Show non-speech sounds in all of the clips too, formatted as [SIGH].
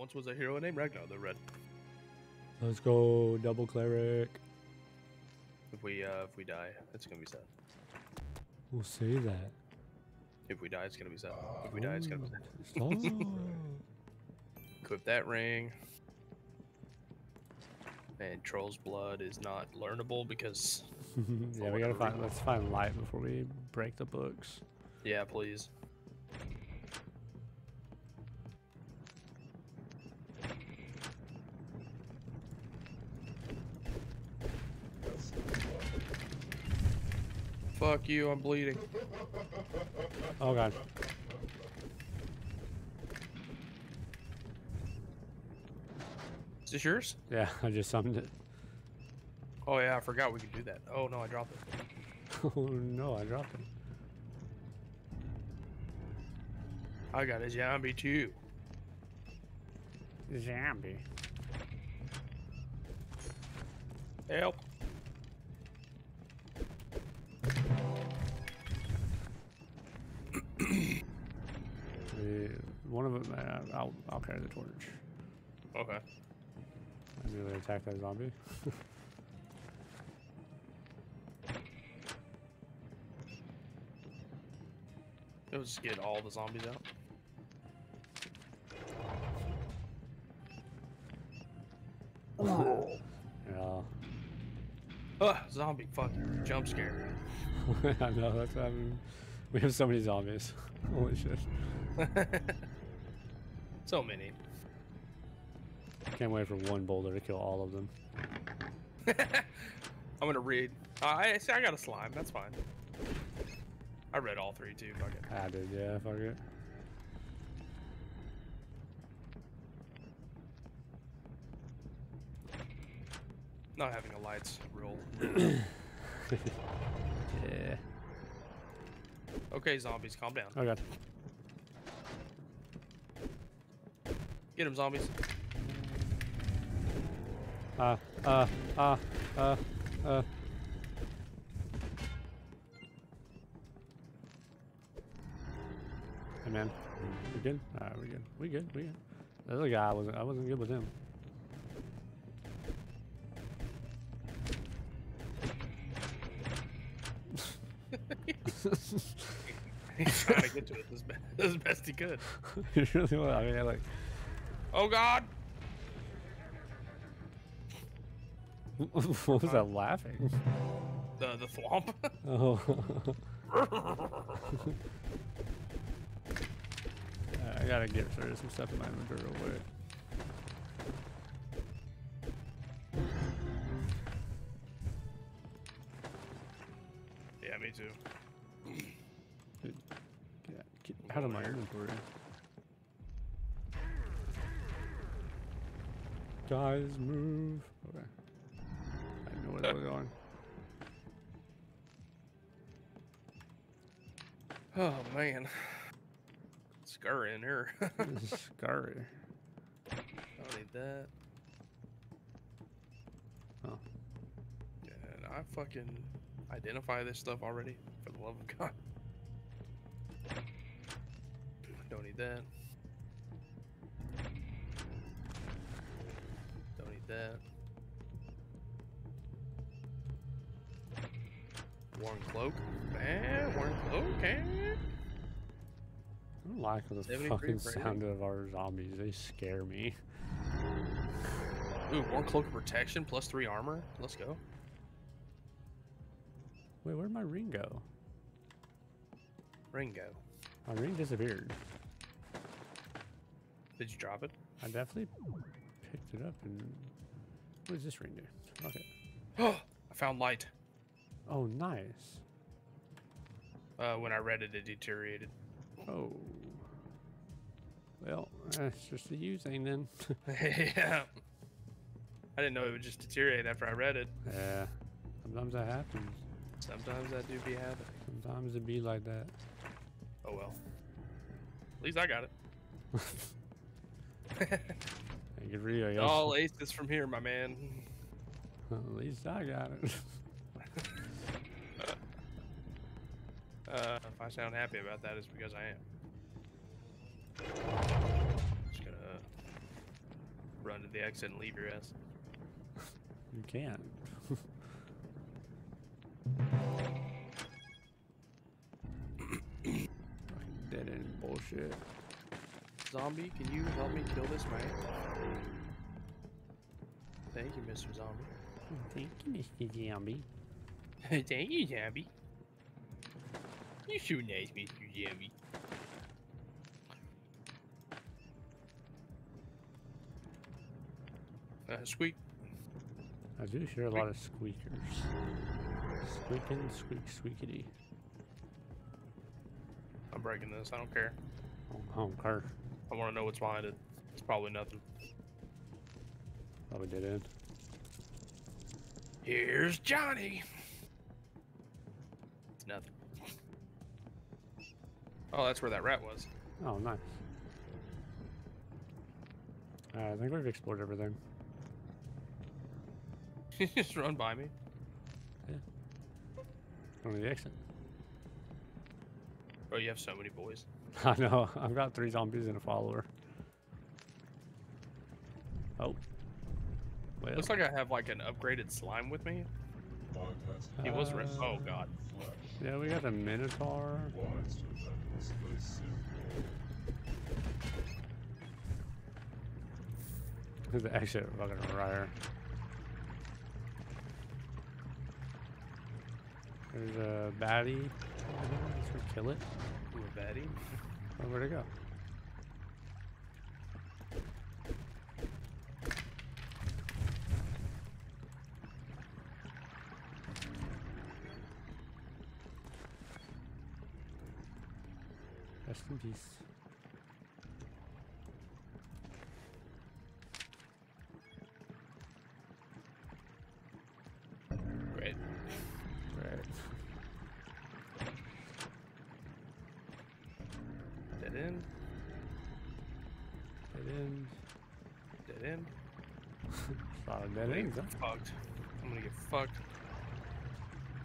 once was a hero named Ragnar the Red. Let's go, double cleric. If we uh if we die, it's gonna be sad. We'll say that. If we die, it's gonna be sad. If we die, it's gonna be sad. Stop. [LAUGHS] Equip that ring. And Troll's blood is not learnable because [LAUGHS] yeah, we gotta find. Let's find light before we break the books. yeah, please. Fuck you, I'm bleeding. Oh god. Is this yours? Yeah, I just summoned it. Oh yeah, I forgot we could do that. Oh no, I dropped it. [LAUGHS] Oh no, I dropped it. I got a zombie too. Zombie. Help. I'll I'll carry the torch. Okay. I nearly attack that zombie. [LAUGHS] Let's just get all the zombies out. Yeah. Ugh, zombie fucking jump scare. [LAUGHS] [LAUGHS] I know that's what happened. We have so many zombies. Holy shit. So many. Can't wait for one boulder to kill all of them. [LAUGHS] I'm gonna read. Uh, I see. I got a slime. That's fine. I read all three too. Fuck it. I did, yeah, fuck it. Not having a lights real. [COUGHS] Yeah. Okay, zombies, calm down. Oh god. Get him, zombies. Uh, uh, uh, uh, uh. Hey man, we good? Alright, we good. We good, we good. The other guy wasn't I wasn't good with him. [LAUGHS] He's trying to get to it as best, [LAUGHS] as best he could. [LAUGHS] you really want I mean like Oh God! [LAUGHS] what was that laughing? The the thwomp. [LAUGHS] Oh. [LAUGHS] I gotta get rid of some stuff in my inventory real quick. yeah, me too. Get, get out of my inventory. Guys, move. Okay. I know where that was going. Oh man, scurry in here. [LAUGHS] Scary. Don't need that. Oh. And I fucking identify this stuff already, for the love of God. Don't need that. Don't need that. Worn cloak? Man, worn cloak, eh? I don't like the fucking sound of our zombies. They scare me. Ooh, worn cloak of protection plus three armor. Let's go. Wait, where'd my ring go? Ringo. My ring disappeared. Did you drop it? I definitely picked it up and what does this ring do? Okay. Oh, [GASPS] I found light. Oh, nice. Uh, when I read it, it deteriorated. Oh. Well, that's just a you thing then. [LAUGHS] [LAUGHS] yeah. I didn't know it would just deteriorate after I read it. yeah. Sometimes that happens. Sometimes that do be happening. Sometimes it be like that. Oh well. At least I got it. [LAUGHS] Good I guess. All aces from here, my man. At least I got it. [LAUGHS] Uh, if I sound happy about that, it's because I am. Just gonna run to the exit and leave your ass. You can't. [LAUGHS] Dead end bullshit. Zombie, can you help me kill this man? Thank you, Mr. Zombie. Thank you, Mr. Zombie. [LAUGHS] Thank you, Zombie. You're so nice, Mr. Zombie. Uh, squeak. I do hear a lot of squeakers. Squeaking, squeak, squeakity. I'm breaking this. I don't care. I don't care. I want to know what's behind it. It's probably nothing. Probably dead end. Here's Johnny. It's nothing. Oh, that's where that rat was. Oh, nice. Uh, I think we've explored everything. [LAUGHS] Just run by me. Go to the exit. Oh, you have so many boys. [LAUGHS] I know. I've got three zombies and a follower. Oh. Well, Looks like I have like an upgraded slime with me. He was red. Oh god. yeah, we got a minotaur. There's the exit fucking here. There's a baddie. Let's kill it. Ooh, a baddie. [LAUGHS] Oh, where'd it go? Rest in peace. Great. Right. Dead end. Dead end. Dead end. A lot of dead I'm gonna ends, huh? fucked. I'm gonna get fucked.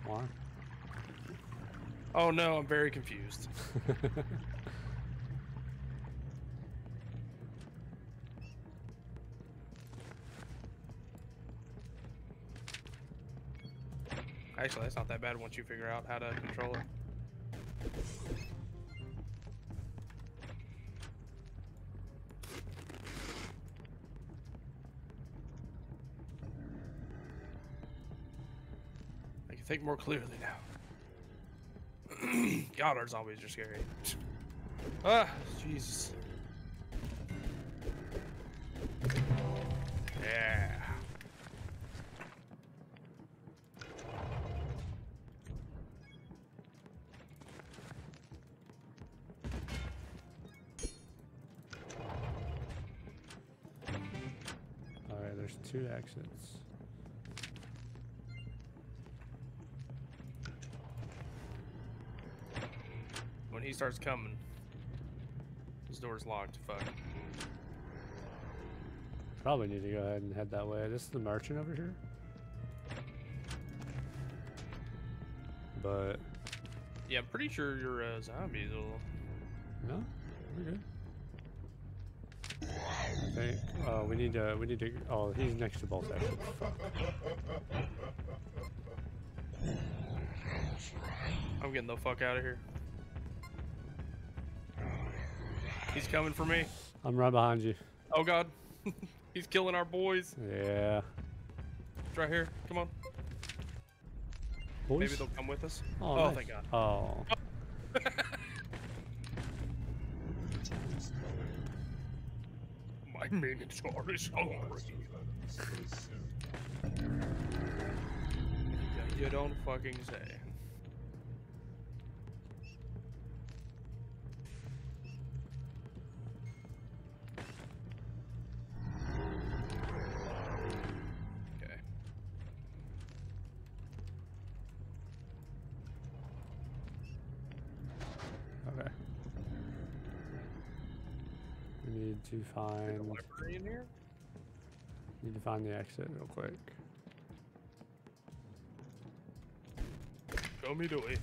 Why? Oh no, I'm very confused. [LAUGHS] Actually, that's not that bad once you figure out how to control it. Think more clearly now. [CLEARS THROAT] God, our zombies are scary. [SNIFFS] Ah, Jesus. Yeah. Alright, there's two exits. Starts coming, This door's locked. Fuck. Probably need to go ahead and head that way. This is the merchant over here. But Yeah, I'm pretty sure your uh, zombies will. no, we're good. I think. Oh, we need to. We need to. Oh, he's next to both exits. I'm getting the fuck out of here. He's coming for me. I'm right behind you. Oh god. [LAUGHS] He's killing our boys. Yeah. It's right here. Come on. Boys. Maybe they'll come with us. Oh, oh nice. thank god. Oh. [LAUGHS] My minotaur is hungry. [LAUGHS] You don't fucking say. There's a find. library in here? Need to find the exit real quick. Show me the way.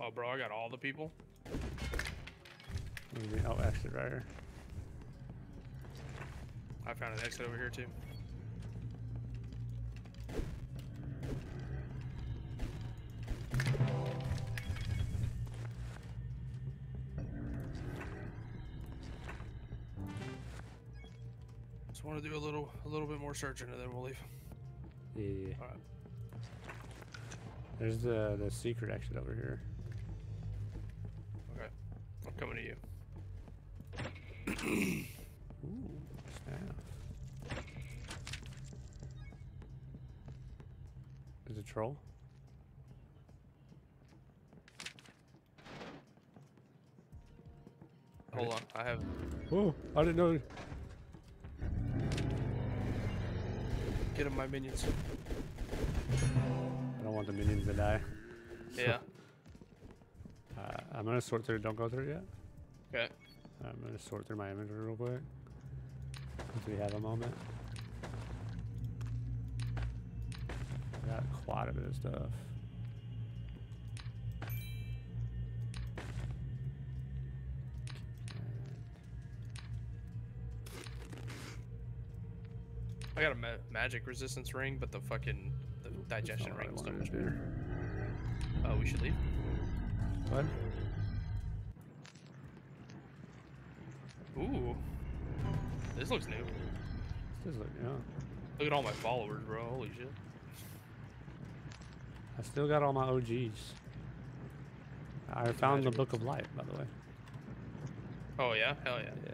Oh, bro, I got all the people. Oh, exit right here. I found an exit over here too. Just want to do a little, a little bit more searching, and then we'll leave. Yeah. All right. There's the the secret exit over here. Okay. I'm coming to you. [CLEARS THROAT] Ooh, staff. Is it troll? Hold on. I have. Oh, I didn't know. Him, my minions. I don't want the minions to die. Yeah. [LAUGHS] Uh, I'm gonna sort through. Don't go through yet. Okay. I'm gonna sort through my inventory real quick. Since we have a moment. I got quite a bit of stuff. I got a ma magic resistance ring, but the fucking the digestion not what I ring is so much better. Oh, we should leave. What? Ooh. This looks new. This is like, yeah. Look at all my followers, bro. Holy shit. I still got all my OGs. I found the Book of Light, by the way. Oh yeah, hell yeah. Yeah.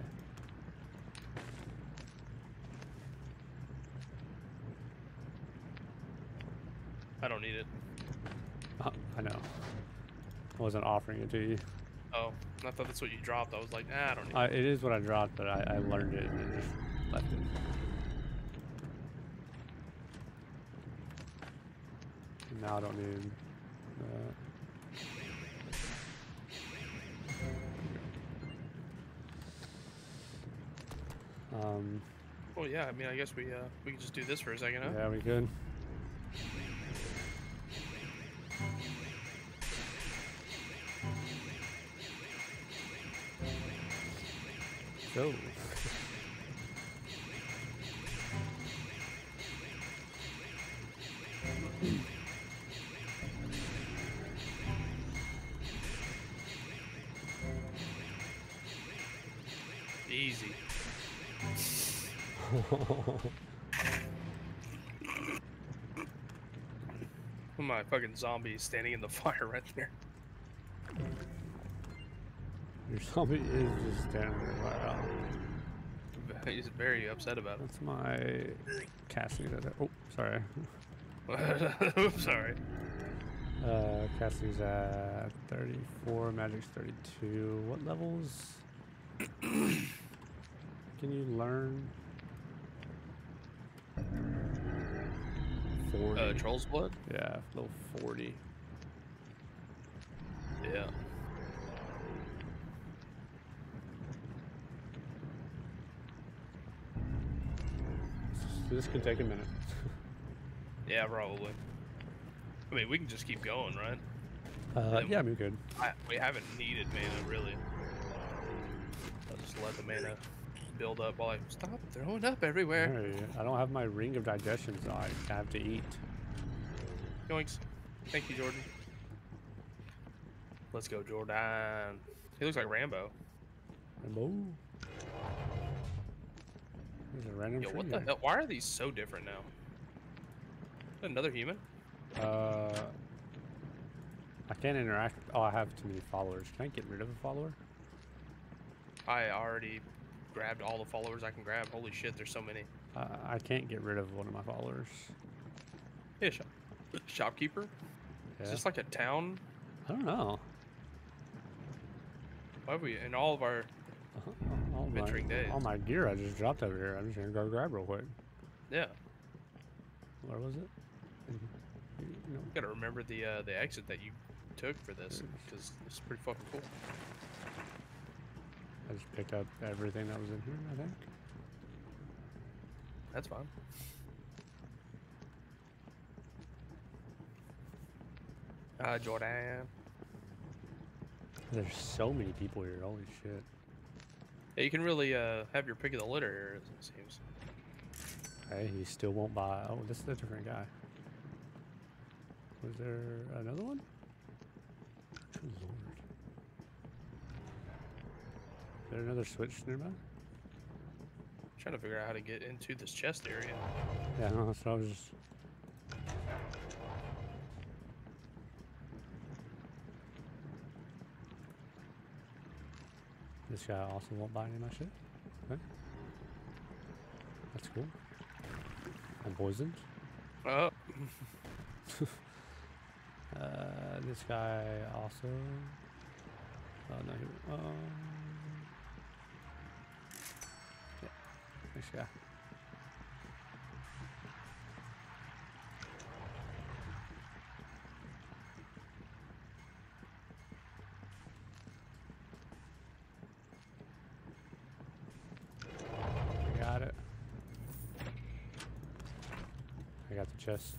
I don't need it. Uh, I know. I wasn't offering it to you. Oh, I thought that's what you dropped. I was like, nah, I don't need I, it is what I dropped, but I, I learned it and then just left it. And Now I don't need that. Um. Oh yeah, I mean, I guess we uh we can just do this for a second, huh? yeah, we good. So. Easy. [LAUGHS] My fucking zombie is standing in the [LAUGHS] fire right there. Your zombie is just standing there. Wow. [LAUGHS] He's very upset about it. That's my casting. that- Oh, sorry. it. [LAUGHS] Oops, sorry. Uh, casting's at 34, magic's 32. What levels [COUGHS] can you learn? 40. Uh, Troll's Blood? yeah, level 40. Yeah. This could take a minute. [LAUGHS] Yeah, probably. I mean, we can just keep going, right? Uh, yeah, I'm good. I, we haven't needed mana, really. I'll just let the mana build up while I stop throwing up everywhere. I don't have my ring of digestion, so I have to eat. Yoinks. Thank you, Jordan. Let's go, Jordan. He looks like Rambo. Rambo. There's a random Yo, what the hell? Why are these so different now? Another human? Uh, I can't interact. Oh, I have too many followers. Can I get rid of a follower? I already grabbed all the followers I can grab. Holy shit, there's so many. Uh, I can't get rid of one of my followers. Yeah, shop. [COUGHS] Shopkeeper? Yeah. Is this like a town? I don't know. Why we in all of our Uh, All my, Venturing days. all my gear I just dropped over here. I'm just gonna go grab real quick. yeah. Where was it? You- Gotta remember the uh, the exit that you took for this because it's pretty fucking cool. I just picked up everything that was in here. I think. That's fine. Uh, Jordan. There's so many people here. Holy shit. Yeah, you can really uh, have your pick of the litter here, it seems. Hey, he still won't buy. Oh, this is a different guy. Was there another one? Good lord. Is there another switch nearby? trying to figure out how to get into this chest area. Yeah, no, that's what I was just. This guy also won't buy any of my shit. Okay. That's cool. I'm poisoned. Oh, [LAUGHS] Uh, this guy also. Oh no, he, um, yeah, this guy. I got it. I got the chest.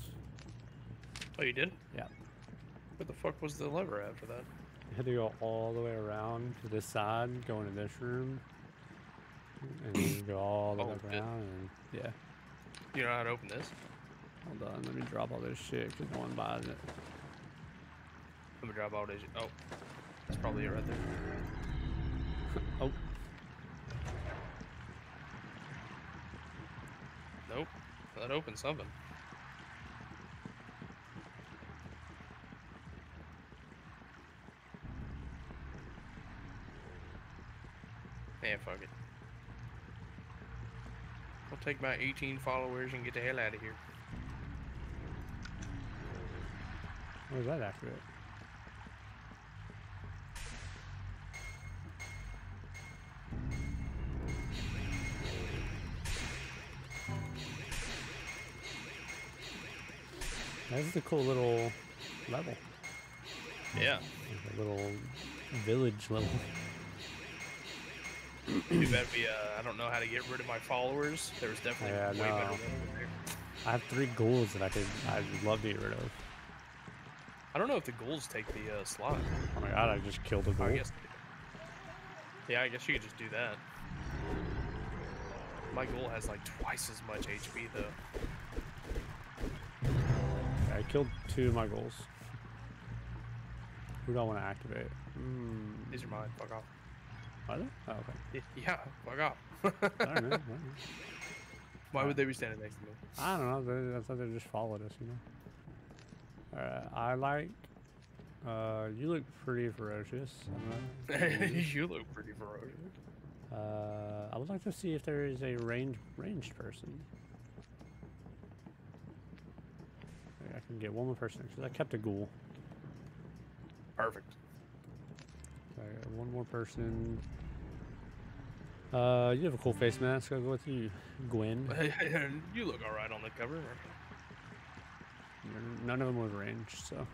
oh, you did? Yeah. Where the fuck was the lever after that? You had to go all the way around to this side, go into this room, and then go all the oh, way Oh, around, and yeah. You know how to open this? Hold on, let me drop all this shit because no one buys it. Let me drop all this. Oh, that's probably it right there. [LAUGHS] Oh, Nope. That opened something. Man, fuck it. I'll take my 18 followers and get the hell out of here. where's that after it? This is a cool little level, Yeah. like a little village level. Too bad we, uh, I don't know how to get rid of my followers. There was definitely Yeah, way better no. there. I have three ghouls that I could, I'd love to get rid of. I don't know if the ghouls take the uh, slot. Oh my god, I just killed a ghoul. I guess. Yeah, I guess you could just do that. My ghoul has like twice as much HP though. I killed two of my ghouls. Who do I want to activate? Mm, These are mine. Fuck off. Are they? Oh, okay. Yeah, fuck off. I don't know. I don't know. Why would they be standing next to me? I don't know. They, I thought they just followed us, you know. Alright, I like. Uh, you look pretty ferocious. [LAUGHS] You look pretty ferocious. uh, I would like to see if there is a range ranged person. Maybe I can get one more person because I kept a ghoul. Perfect. Got one more person. Uh, you have a cool face mask. I'll go with you, Gwen. you look alright on the cover. None of them was ranged, so.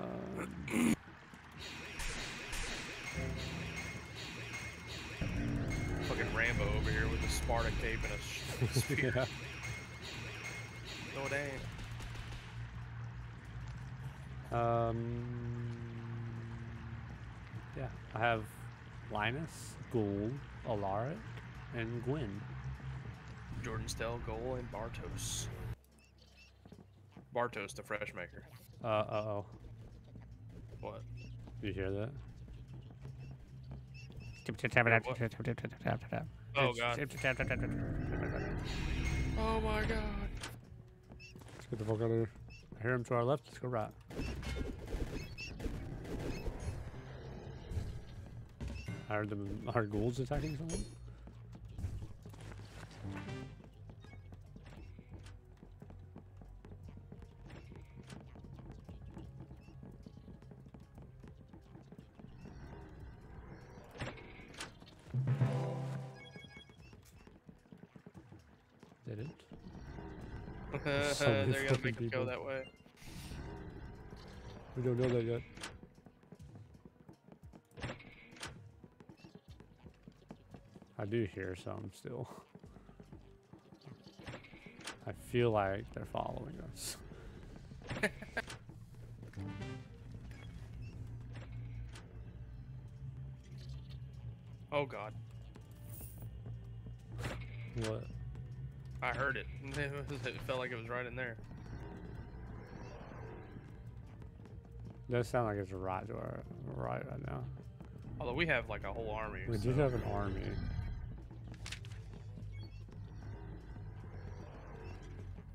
Um, Fucking Rambo over here with a Sparta cape and a [LAUGHS] spear. yeah. No dang. Um, yeah, I have Linus, Gould, Alaric, and Gwyn. Jordan Stell, Goal, and Bartos. Bartos, the fresh maker. Uh, uh oh. What? You hear that? Oh god. Oh my god. Let's get the fuck out of here. I hear him to our left. Let's go right. Them. I heard ghouls attacking someone. Did it? so [LAUGHS] They're gonna make it go that way. We don't know that yet. do hear some still. I feel like they're following us. [LAUGHS] oh god. What? I heard it. [LAUGHS] it felt like it was right in there. It does sound like it's right to our right right now. Although we have like a whole army. We so. do have an army.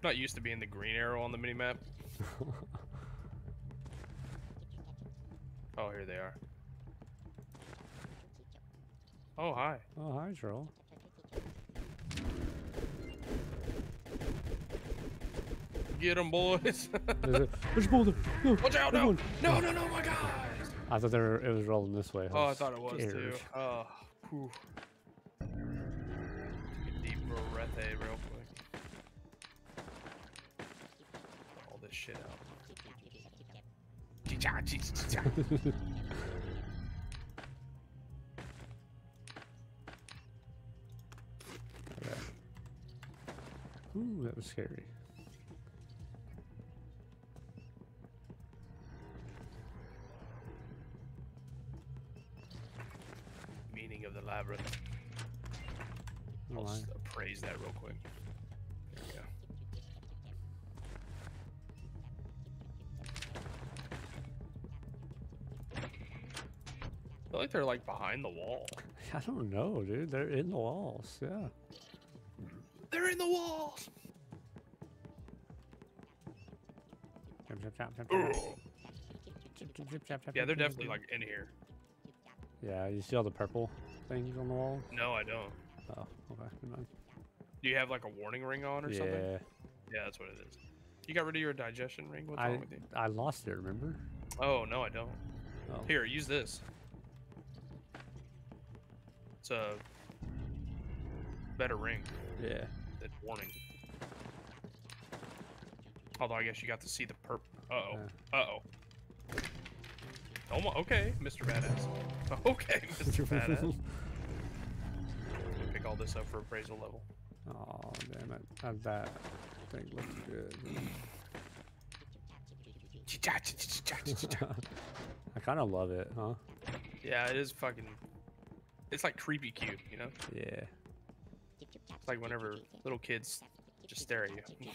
Not used to being the green arrow on the mini map. Oh, here they are. Oh, hi. oh, hi, troll. Get them, boys. [LAUGHS] It- Which boulder? No, Watch out! No, no, no, no, my God! I thought they were, it was rolling this way. Oh, I thought it was too. Oh, whew. Take a deep breath, eh, real quick. Shit out. Okay. Ooh, that was scary. Meaning of the labyrinth. Oh, I'll just appraise that real quick. They're like behind the wall. I don't know, dude. They're in the walls. Yeah. They're in the walls. Jump, jump, jump, jump, jump, Yeah, they're definitely like in here. Yeah, you see all the purple things on the wall? No, I don't. Oh, okay. Do you have like a warning ring on or something? Yeah, Yeah, that's what it is. You got rid of your digestion ring? What's I wrong with you? I lost it. Remember? Oh no, I don't. Oh, Here, use this. It's a better ring yeah. than warning. Although I guess you got to see the perp. Uh oh. Uh oh. My. Okay, Mr. Badass. [LAUGHS] Okay, [LAUGHS] Mr. Badass. Pick all this up for appraisal level. oh damn it! Uh, that thing looks good. [LAUGHS] I kind of love it, huh? Yeah, it is fucking. It's like creepy cute, you know? Yeah. It's like whenever little kids just stare at you. [LAUGHS]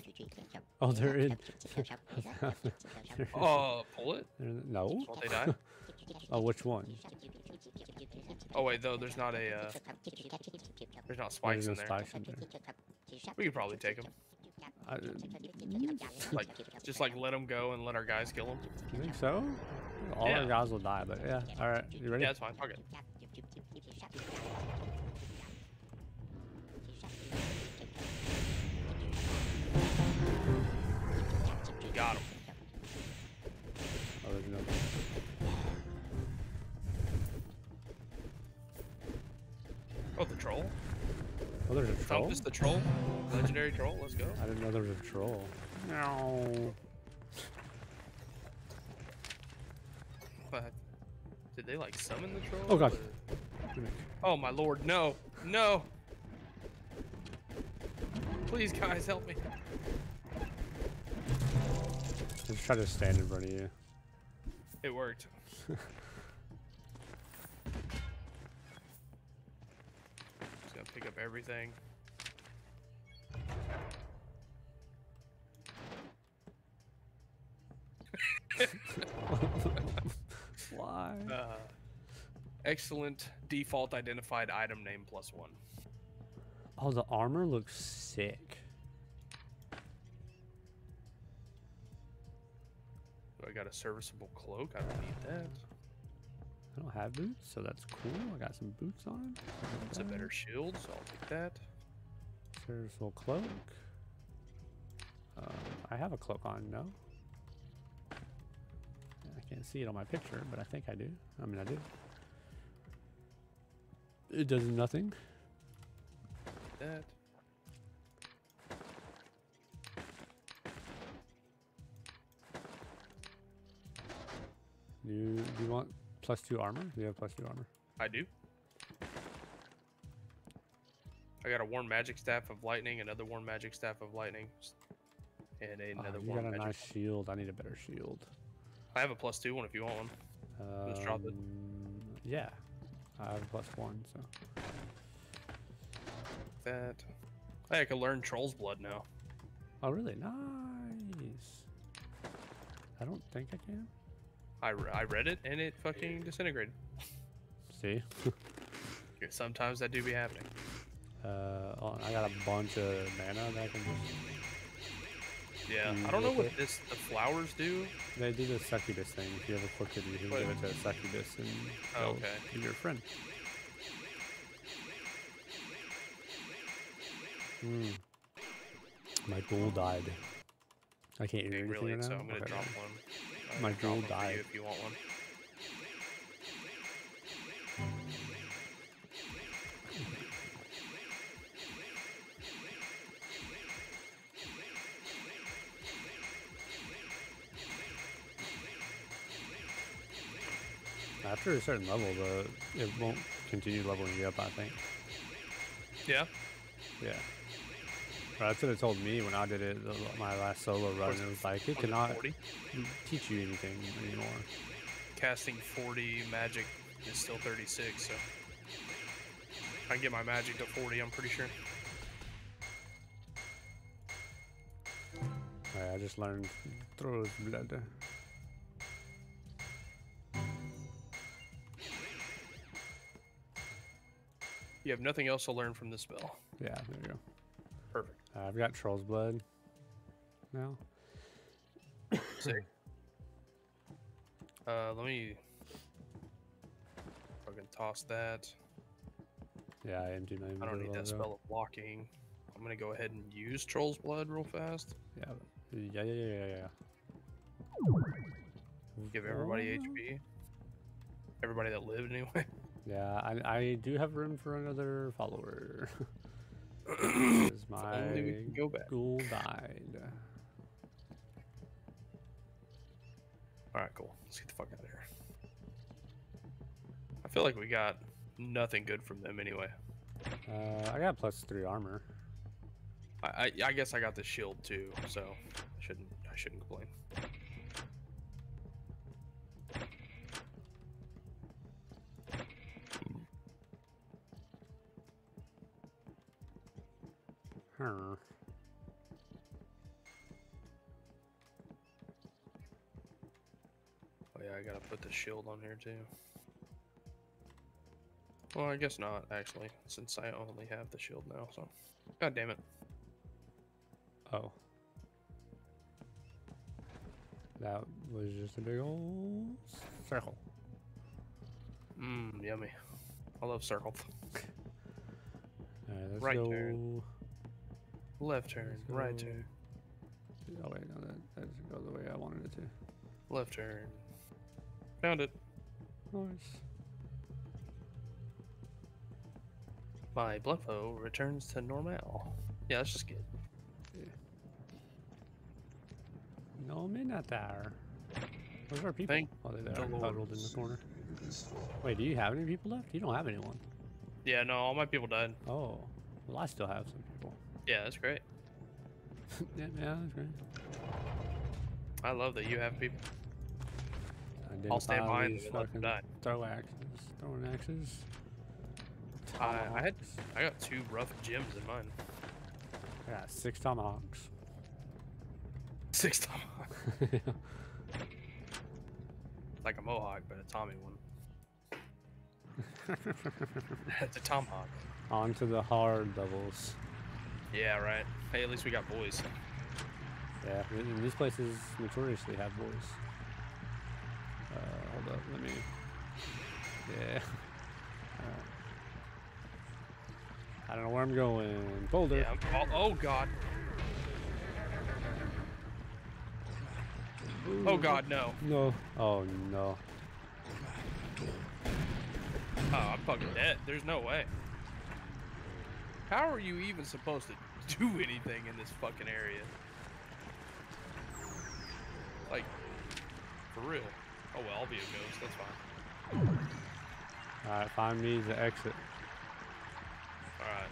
Oh, they're in. [LAUGHS] Oh, pull it? They're in- no. Won't they die? [LAUGHS] Oh, which one? Oh wait, though there's not a uh, there's not spikes there's in no there. spikes in there. We could probably take them. I, Like just like let them go and let our guys kill them. you think so? All Yeah. our guys will die, but yeah. All right, you ready? Yeah, that's fine. Okay. You got him. Oh, there's no. Oh, the troll. Oh, there's a troll. Thumpus the troll. Legendary troll. Let's go. I didn't know there was a troll. No. But did they like summon the troll? Oh, God. or- Oh my lord, no, no. Please, guys, help me. I just try to stand in front of you. It worked. [LAUGHS] Just gonna pick up everything. [LAUGHS] Why? Uh, excellent default identified item name plus one. Oh, the armor looks sick. I got a serviceable cloak. I don't need that. I don't have boots, so that's cool. I got some boots on. It's a better shield, so I'll take that. Serviceable cloak. Um, I have a cloak on, no? I can't see it on my picture, but I think I do. I mean, I do. It does nothing. That. You do you want plus two armor? Do you have plus two armor? I do. I got a worn magic staff of lightning, another worn magic staff of lightning, and Ah, another you got a nice shield. I need a better shield. I have a plus two one if you want one. Just drop it. Um, Yeah. I have plus one, so. That. Hey, I can learn Troll's Blood now. Oh, really? Nice. I don't think I can. I, re- I read it and it fucking disintegrated. See? [LAUGHS] Sometimes that do be happening. Uh, oh, I got a bunch of mana that I can just. Yeah, Mm, I don't know what this the flowers do. They do the succubus thing. If you ever click it, you can give it to a succubus and Oh, okay. be your friend. Hmm. My ghoul died. I can't hear Okay, anything really, right so now? I'm gonna Okay. drop one. I'm My gonna ghoul died. if you want one. After a certain level, the it won't continue leveling you up. I think. Yeah. Yeah. That's what it told me when I did it my last solo run. It was like it cannot 40? teach you anything anymore. Casting 40 magic is still 36, so I can get my magic to 40. I'm pretty sure. Alright, I just learned Troll's Blood. You have nothing else to learn from this spell. Yeah, there you go. Perfect. Uh, I've got troll's blood now. Sick. Uh, let me fucking toss that. Yeah, I emptied my I inventory. don't need that ago. spell of blocking. I'm gonna go ahead and use Troll's Blood real fast. Yeah, yeah, yeah, yeah, yeah. yeah. Give everybody Oh. HP. Everybody that lived anyway. [LAUGHS] Yeah, I, I do have room for another follower. [COUGHS] Because my only we can go back. ghoul died. Alright, cool. Let's get the fuck out of here. I feel like we got nothing good from them anyway. Uh, I got plus three armor. I, I, I guess I got the shield too, so I shouldn't I shouldn't complain. Huh. Oh yeah, I gotta put the shield on here too. Well, I guess not actually, since I only have the shield now. So, god damn it. Oh. That was just a big old circle. Mmm, yummy. I love circle. [LAUGHS] Alright, let's Right go. turn. Left turn, right turn, Oh wait, no, that, that doesn't go the way I wanted it to. left turn. Found it. Nice. My Bluffo returns to normal. Yeah, that's just good. No Minotaur. Where's our people? Thank oh, they the are Lord. huddled in the corner. Wait, do you have any people left? You don't have anyone. Yeah, no, all my people died. Oh, well, I still have some people. Yeah, that's great. [LAUGHS] yeah, yeah, that's great. I love that you have people. I'll stand behind them and die. Throw axes, throwing axes. I, I had I got two rough gems in mine. I got six tomahawks. [LAUGHS] Six tomahawk. [LAUGHS] like a mohawk, but a Tommy one. it's a tomahawk. On to the hard levels. Yeah, right. Hey, at least we got boys. Yeah, these places notoriously have boys. Uh, hold up, let me. Yeah. Alright. I don't know where I'm going. Boulder. Yeah. Oh, oh God. Oh God, no. No. Oh no. Oh, I'm fucking dead. There's no way. How are you even supposed to [LAUGHS] do anything in this fucking area? Like, for real. Oh well, I'll be a ghost. That's fine. Alright, find me the exit. All right.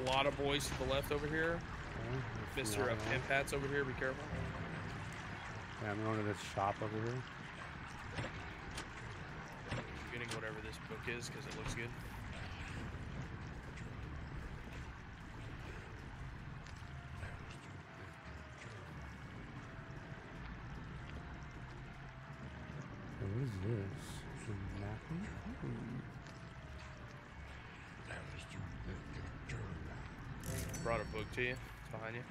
A lot of boys to the left over here. Okay, not uh. Pimp Hats over here. Be careful. Yeah, I'm going to this shop over here. Getting whatever this book is because it looks good. What is this? A Mapping? Hmm. Brought a book to you. It's behind you.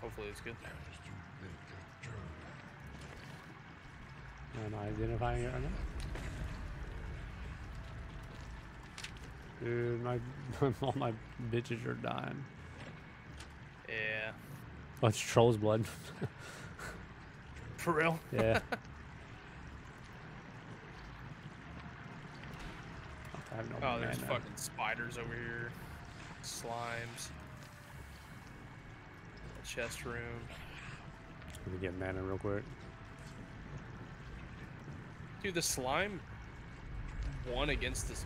Hopefully it's good. Am I identifying it right now? Dude, my [LAUGHS] all my bitches are dying. Yeah. Oh, it's troll's blood. For real? [LAUGHS] yeah. I have no Oh, there's mana. fucking spiders over here. Slimes. A chest room. Let me get mana real quick. Dude, the slime won against this.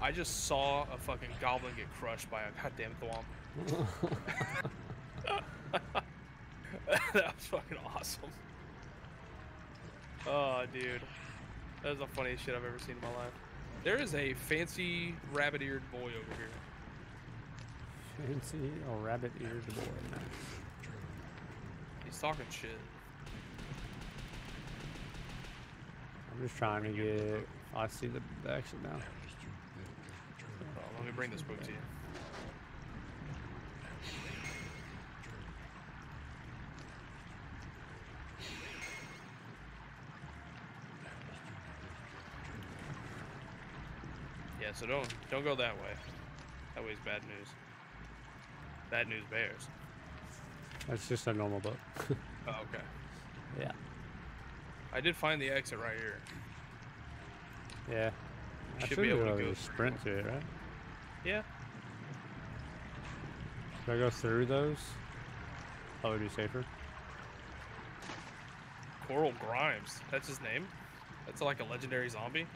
I just saw a fucking goblin get crushed by a goddamn thwomp. [LAUGHS] [LAUGHS] [LAUGHS] that was fucking awesome. Oh, dude. That is the funniest shit I've ever seen in my life. There is a fancy rabbit eared boy over here. Fancy or rabbit eared boy. He's talking shit. I'm just trying to get. I see the exit now. Let me bring this book to you. So don't don't go that way. That way's bad news. Bad news bears. That's just a normal boat. [LAUGHS] Oh, okay. yeah. I did find the exit right here. Yeah. I Should should be able to go sprint to it, right? Yeah. Should I go through those? That would be safer. Coral Grimes. That's his name? That's like a legendary zombie?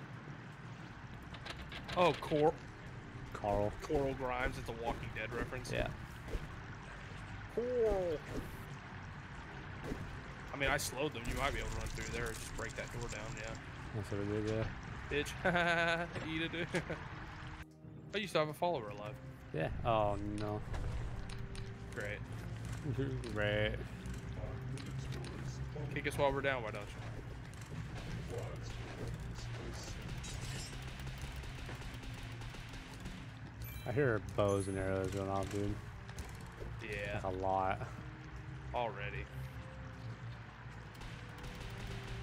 Oh, Cor Carl. Coral Grimes. It's a Walking Dead reference. Yeah. Coral. I mean, I slowed them. You might be able to run through there or just break that door down. Yeah. That's what I did, yeah. Bitch. [LAUGHS] Eat it. [LAUGHS] I used to have a follower alive. Yeah. Oh no. Great. [LAUGHS] Great. Kick us while we're down, why don't you? I hear bows and arrows going off, dude. Yeah, That's a lot. already.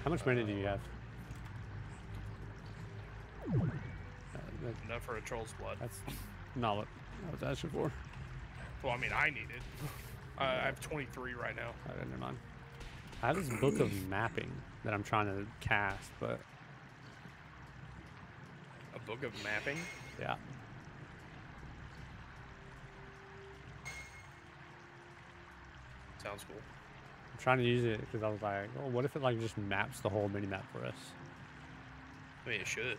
How much money do you have? Uh, Enough for a troll's blood. that's not what I was asking for. Well, I mean, I need it. [LAUGHS] I I have 23 right now. Never mind. I have this book of mapping that I'm trying to cast, but A book of mapping. yeah. Sounds cool. I'm trying to use it because I was like, oh, what if it like just maps the whole mini map for us? I mean, it should.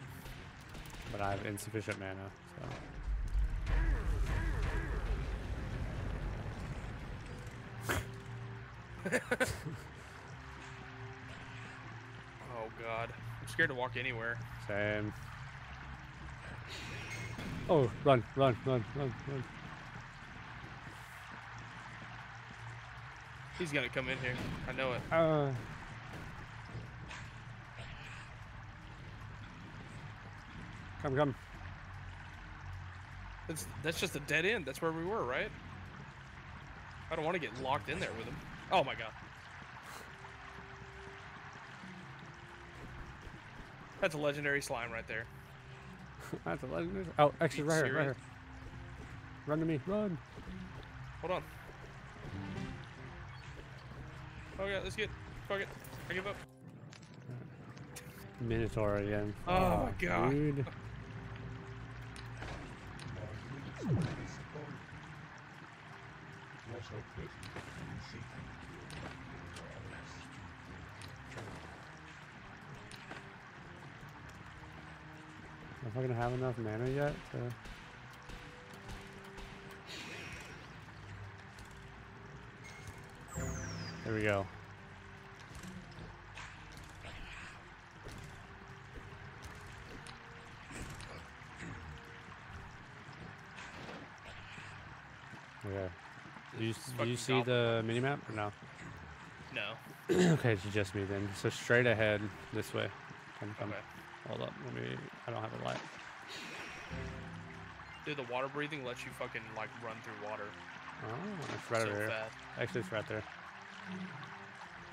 But I have insufficient mana, so. [LAUGHS] Oh god, I'm scared to walk anywhere. Same. Oh, run, run, run, run, run. He's gonna come in here. I know it. Uh. Come, come. That's that's just a dead end. That's where we were, right? I don't want to get locked in there with him. Oh my god. That's a legendary slime right there. [LAUGHS] That's a legendary. Oh, actually, right here, right here. Run to me, run. Hold on. Oh yeah, let's get. Fuck it. I give up. Minotaur again. Oh my God. Dude. Am I gonna have enough mana yet to... There we go. Okay. Do you, do you see the minimap or no? No. [CLEARS THROAT] okay, it's just me then. So straight ahead this way. Come, come. Okay. Hold up, let me. I don't have a light. Dude, the water breathing lets you fucking like run through water. Oh, it's right so over here. Actually, it's right there.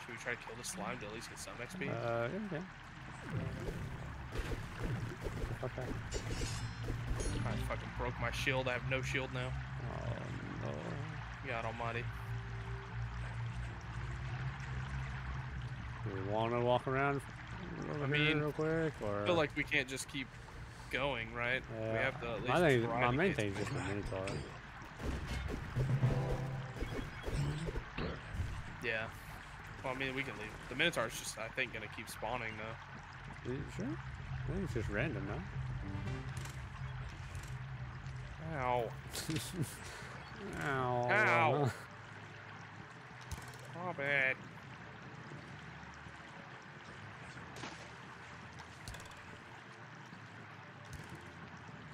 Should we try to kill the slime to at least get some XP? Uh, yeah, okay. Okay. I fucking broke my shield. I have no shield now. Oh no. God almighty. Do we want to walk around I mean, real quick, or? I feel like we can't just keep going, right? we have to at least my, thing, try my main thing is just the [LAUGHS] Minotaur. Well, I mean, we can leave. The Minotaur's just, I think, gonna keep spawning though. Are you sure? I think it's just random, no? Ow. Ow. [LAUGHS] Ow. Stop it.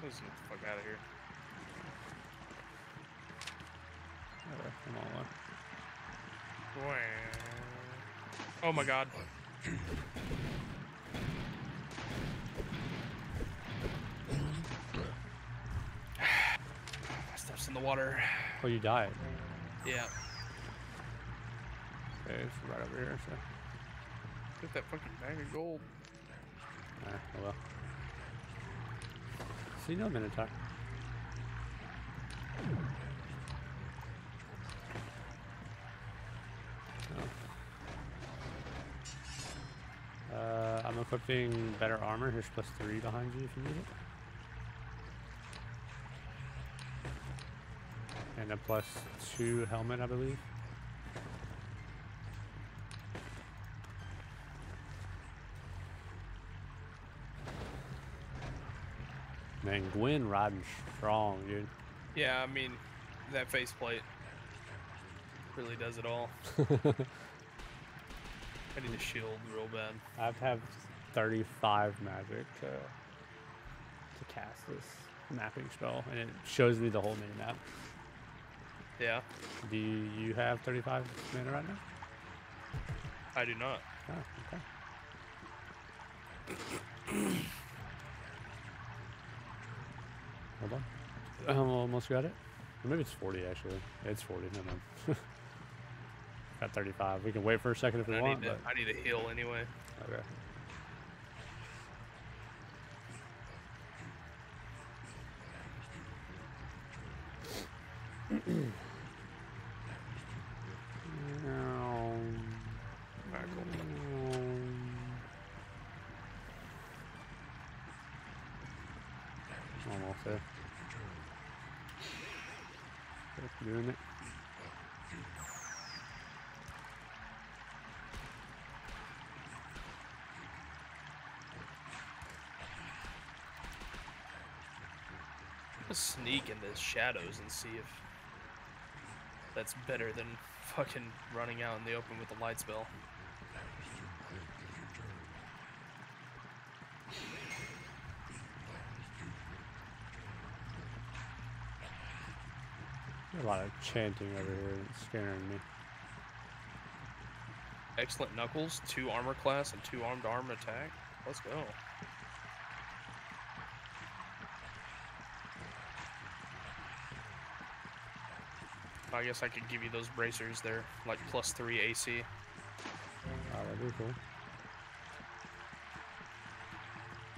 Let's get the fuck out of here. Okay, come on, look. Oh my god. [SIGHS] My stuff's in the water. Oh, you died. Yeah. Okay, it's right over here, so. Get that fucking bag of gold. Ah, oh well. See no Minotaur. Oh. Uh, I'm equipping better armor. Here's plus three behind you if you need it. And a plus two helmet, I believe. Man, Gwen riding strong, dude. Yeah, I mean, that faceplate really does it all. [LAUGHS] I need a shield real bad. I have 35 magic to, to cast this mapping spell, and it shows me the whole mini map. Yeah, Do you have 35 mana right now? I do not. Oh, okay. [COUGHS] Hold on. I almost got it. Or maybe it's 40 actually. It's 40. Never mind. [LAUGHS] got 35. We can wait for a second if we I want, need, to, but I need a heal anyway. okay. [CLEARS THROAT] Almost there. Just doing it. Let's sneak in the shadows and see if that's better than fucking running out in the open with the light spell. A lot of chanting over here. It's scaring me. Excellent knuckles, two armor class, and two armed arm attack. Let's go. I guess I could give you those bracers. They're like plus three AC. Oh, that'd be cool.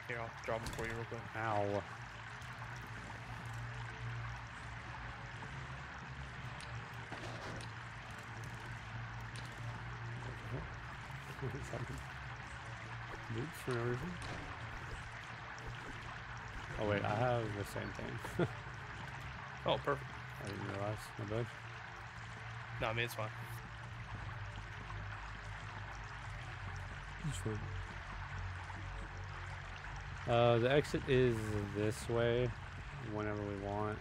Here, I'll drop them for you real quick. Ow. [LAUGHS] Boots for no reason. Oh wait, I have the same thing. [LAUGHS] Oh, perfect. I didn't realize. My bad. No, I mean it's fine. Uh, the exit is this way. Whenever we want.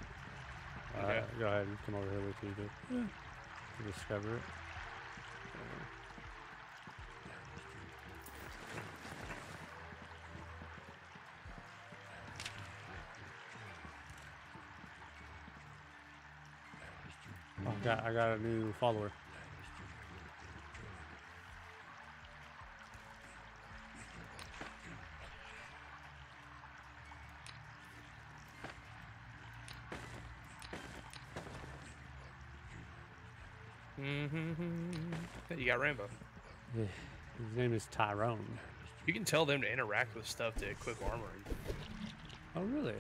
Uh, Go ahead and come over here with you to, to discover it. Got I got a new follower. Mm-hmm. You got Rainbow. Yeah. His name is Tyrone. You can tell them to interact with stuff to equip armor. Oh really?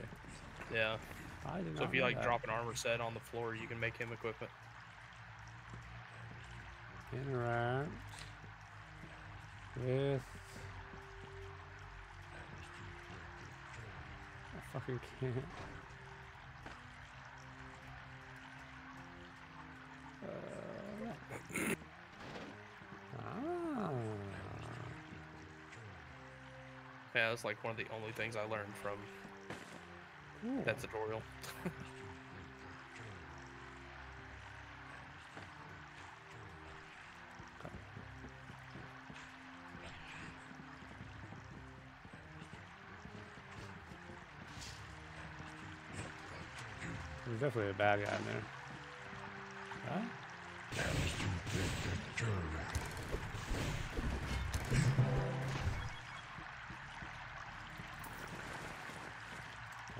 Yeah. I So if you like that. drop an armor set on the floor, you can make him equip it. Interact with I fucking can't. Uh, ah. Yeah, that's like one of the only things I learned from Cool. that tutorial. [LAUGHS] definitely a bad guy in there. Huh?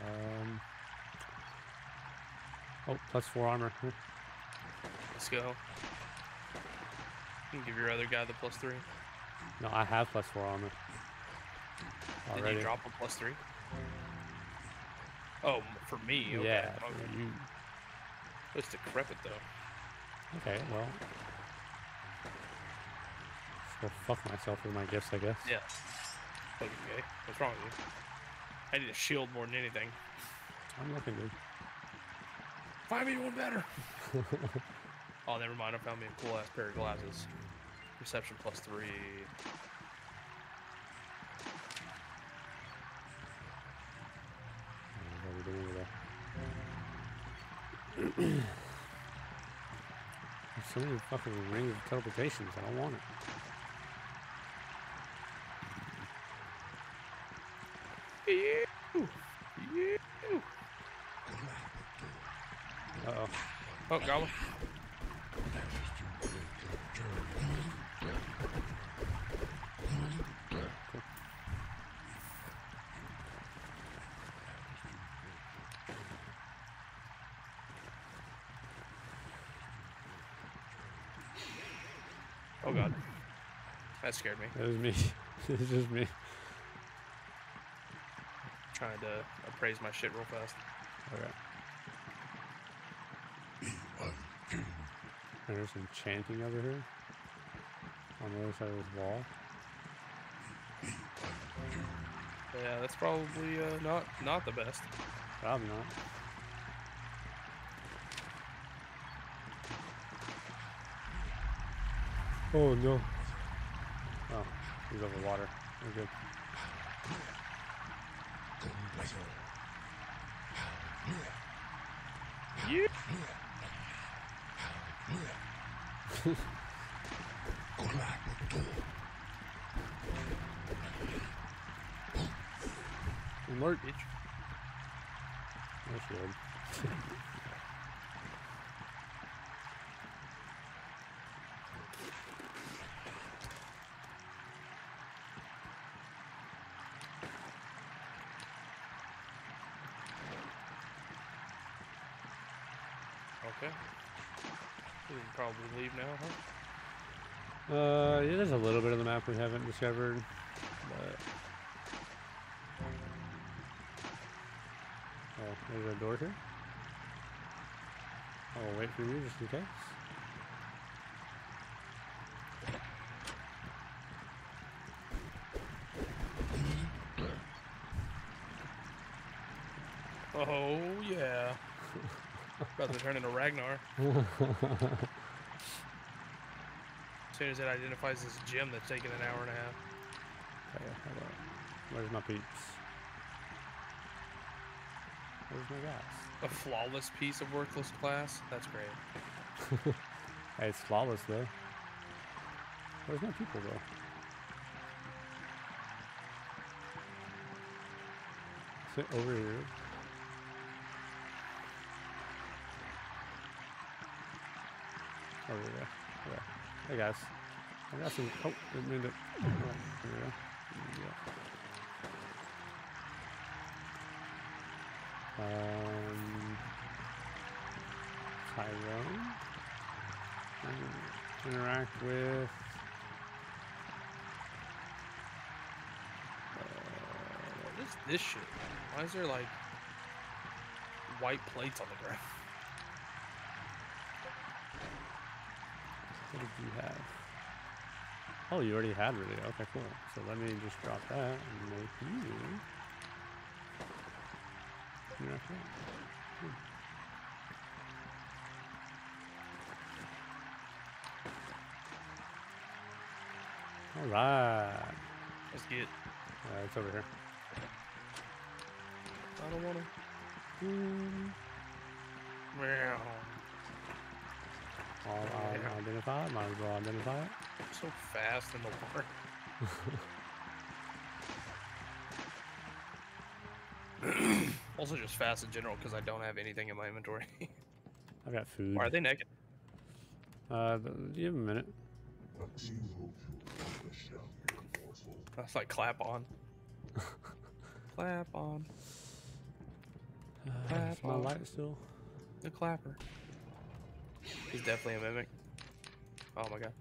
Um. Oh, plus four armor. Huh. Let's go. You can give your other guy the plus three. No, I have plus four armor. Did you drop a plus three? Oh, m- for me. Okay. Yeah, Okay. you. It's decrepit though. Okay, well. Just go fuck myself with my gifts, I guess. Yeah. Fucking gay. What's wrong with you? I need a shield more than anything. I'm looking good. Find me one better. [LAUGHS] oh, never mind. I found me a cool ass pair of glasses. Perception plus three. [CLEARS THROAT] so many fucking rings of teleportations. I don't want it. Ew. Ew. Uh oh. Oh, goblin. Oh god. That scared me. It was me. [LAUGHS] it was just me. Trying to appraise my shit real fast. Okay. And [CLEARS THROAT] There's some chanting over here. On the other side of this wall. Yeah, that's probably uh, not not the best. Probably not. Oh no. Oh, he's over water. We're good. Yeah. Alert. Bitch. That's good. Okay. We can probably leave now, huh? Uh, yeah, there's a little bit of the map we haven't discovered, but. Oh, there's a door here. I'll wait for you just in case. Oh yeah. [LAUGHS] About to turn into Ragnar. [LAUGHS] As soon as it identifies this gym that's taking an hour and a half. Okay, hold on. Where's my peeps? Where's my guys? A flawless piece of worthless class. That's great. [LAUGHS] Hey, it's flawless though. Where's my people though? Sit over here. Oh, there. Okay. Hey guys. I got some. Oh, didn't mean to. Oh, there we go. There we go. Um, Tyrone. Interact with. Uh, What is this shit? Why is there like white plates on the ground? Did you have? Oh, you already had really. Okay, cool. So let me just drop that and make you. Interact with. Hmm. All right. Let's get. Uh, it's over here. I don't want to. Meow. I'll, I'll Yeah. identify it. Might as well identify it. I'm so fast in the water. [LAUGHS] also, just fast in general because I don't have anything in my inventory. I've got food. Why are they naked? Uh, you have a minute? That's like clap on. [LAUGHS] clap on. Uh, Clap is my on. light still? The clapper. He's definitely a mimic. Oh my god.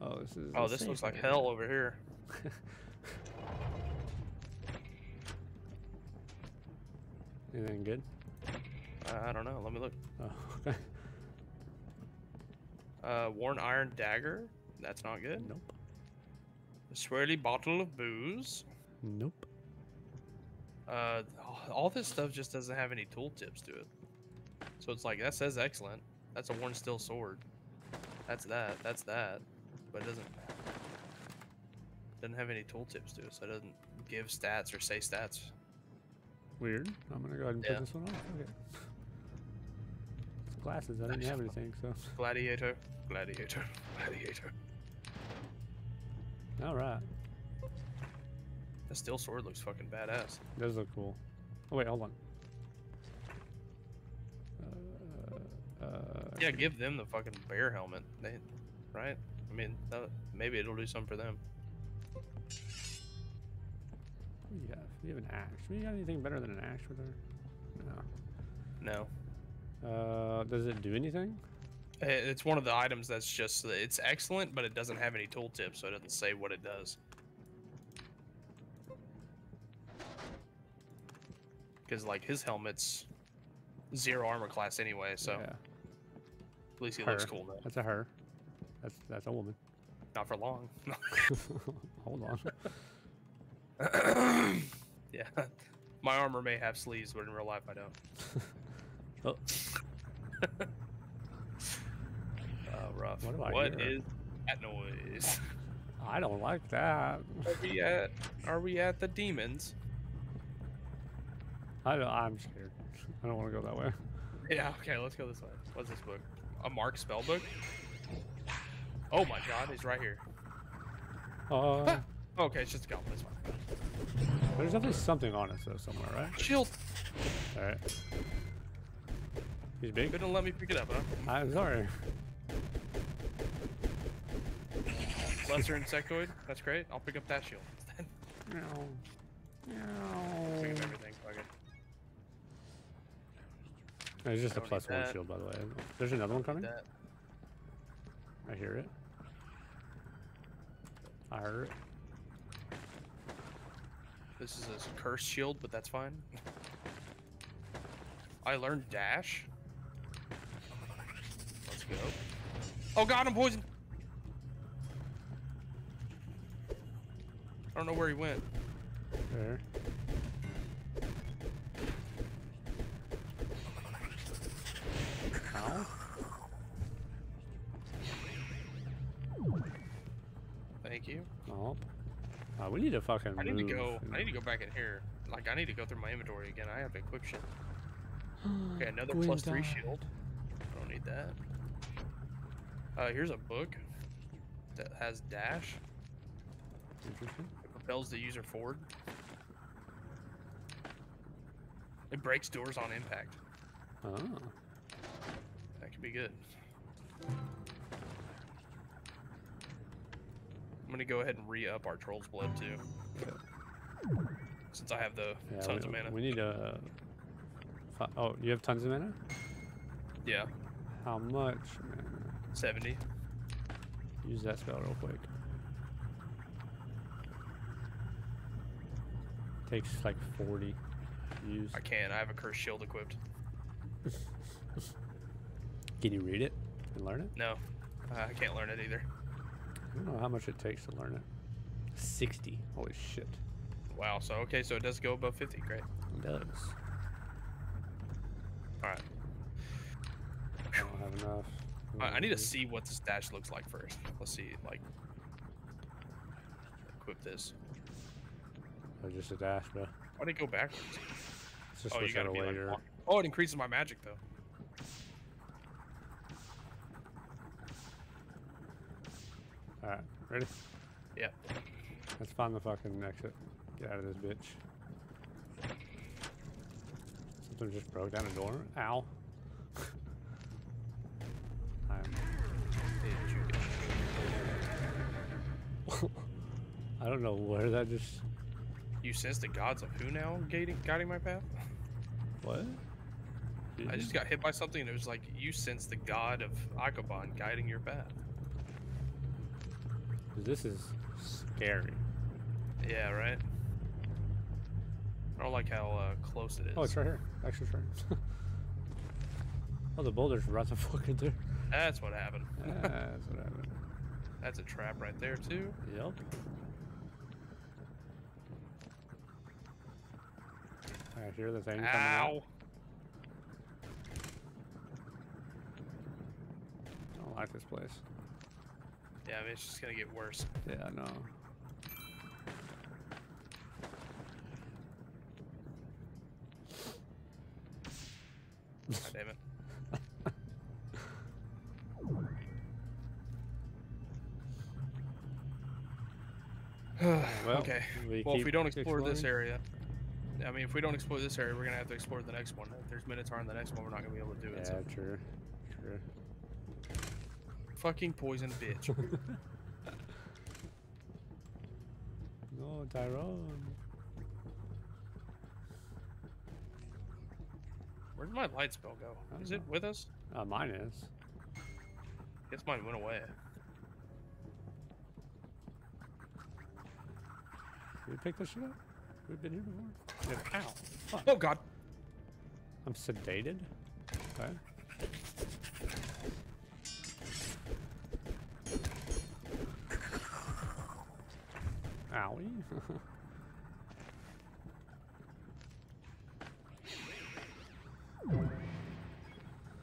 Oh, this is. Oh, this looks like hell over here. [LAUGHS] Anything good? Uh, I don't know. Let me look. Oh, [LAUGHS] okay. Uh, worn iron dagger. That's not good. Nope. A swirly bottle of booze. Nope. Uh, all this stuff just doesn't have any tooltips to it. So it's like that says excellent. That's a worn steel sword. That's that. That's that. But it doesn't doesn't have any tooltips to it, so it doesn't give stats or say stats. Weird. I'm gonna go ahead and Yeah. put this one on. Okay. It's glasses. I didn't have anything, so. Gladiator, gladiator, gladiator. All right. The steel sword looks fucking badass. Does look cool. Oh wait, hold on. Uh, uh, Yeah, give them the fucking bear helmet. They, right? I mean, that, maybe it'll do something for them. What do you have? You have an axe. You got anything better than an axe with her? No, No. Uh, does it do anything? Eh, it's one of the items that's just it's excellent, but it doesn't have any tooltips, so it doesn't say what it does. Because like his helmet's zero armor class anyway, so yeah, at least he looks cool though. that's a her. That's that's a woman. Not for long. [LAUGHS] [LAUGHS] hold on. [COUGHS] yeah, my armor may have sleeves, but in real life I don't. [LAUGHS] Oh. Oh, rough. What do I What is that noise? I don't like that. Are we at? Are we at the demons? I don't, I'm scared. I don't want to go that way. Yeah. Okay, let's go this way. What's this book? A Mark spell book? Oh my God, he's right here. Uh, [LAUGHS] Okay, it's just a goblin. It's fine. there's definitely something on it though somewhere, right? Shield. All right. He's big. Couldn't let me pick it up, huh? I'm sorry. Lesser insectoid. That's great. I'll pick up that shield instead. Meow. Pick up everything. It's just I a don't plus need one that. shield, by the way. There's another one coming. That. I hear it. I heard it. This is a cursed shield, but that's fine. [LAUGHS] I learned dash. Let's go. Oh god, I'm poisoned. I don't know where he went. There. We need to fucking I need to go. I need to go back in here. Like I need to go through my inventory again. I have equip shit. [GASPS] Okay, another plus three shield. I don't need that. Uh, here's a book that has dash. Interesting. It propels the user forward. It breaks doors on impact. Oh. That could be good. I'm gonna go ahead and re-up our Troll's Blood too. Since I have the Yeah, tons we, of mana. we need a. Oh, you have tons of mana? Yeah, How much mana? 70. Use that spell real quick. Takes like 40 use. I can. I have a cursed Shield equipped. [LAUGHS] Can you read it and learn it? No, uh, I can't learn it either. I don't know how much it takes to learn it. 60. Holy shit. Wow. So okay, so it does go above 50. Great. It does. All right. I don't have enough. I, I need to see what this dash looks like first. Let's see. Like, equip this. Or just a dash, bro. Why did it go backwards? Let's just oh, you gotta be later. walk- Oh, it increases my magic though. Alright, ready? Yeah. Let's find the fucking exit. Get out of this bitch. Something just broke down a door. Ow. [LAUGHS] I'm, Did you get- I don't know where that just. You sense the gods of who now guiding guiding my path? [LAUGHS] What? I just got hit by something and it was like you sense the god of Akaban guiding your path. This is scary. Yeah, right. I don't like how uh, close it is. Oh, it's right here. Actually, it's right [LAUGHS] oh, the boulder's right the fucking there. That's what happened. [LAUGHS] That's what happened. That's a trap right there too. Yep. I hear the thing coming out. Ow! I don't like this place. Yeah, I mean it's just gonna get worse. Yeah, I know. God damn it. Well, [SIGHS] okay. we Well, if we don't explore this area, I mean, if we don't explore this area, we're gonna have to explore the next one. If there's Minotaur in the next one, we're not gonna be able to do it. Yeah, So. true. True. Fucking poison bitch. [LAUGHS] No, Tyrone. Where did my light spell go? Is don't it with us? Uh, mine is. Guess mine went away. Did we pick this shit up? We've been here before. Yeah. Ow. Fuck. Oh god. I'm sedated. Okay. Owie. [LAUGHS]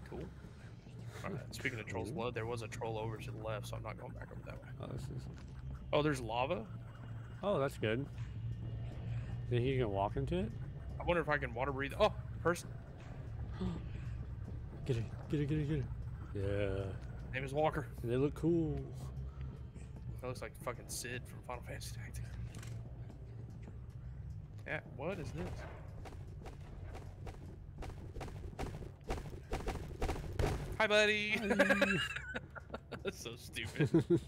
Cool. Alright, speaking of Troll's Blood, there was a troll over to the left, so I'm not going back over that way. oh, this is. Oh, there's lava? Oh, that's good. Think you can walk into it? I wonder if I can water breathe. Oh, person. [GASPS] Get it, get it, get it, get it. Yeah. Name is Walker. They look cool. That looks like fucking Cid from Final Fantasy Tactics. Yeah, what is this? Hi, buddy. [LAUGHS] That's so stupid. [LAUGHS]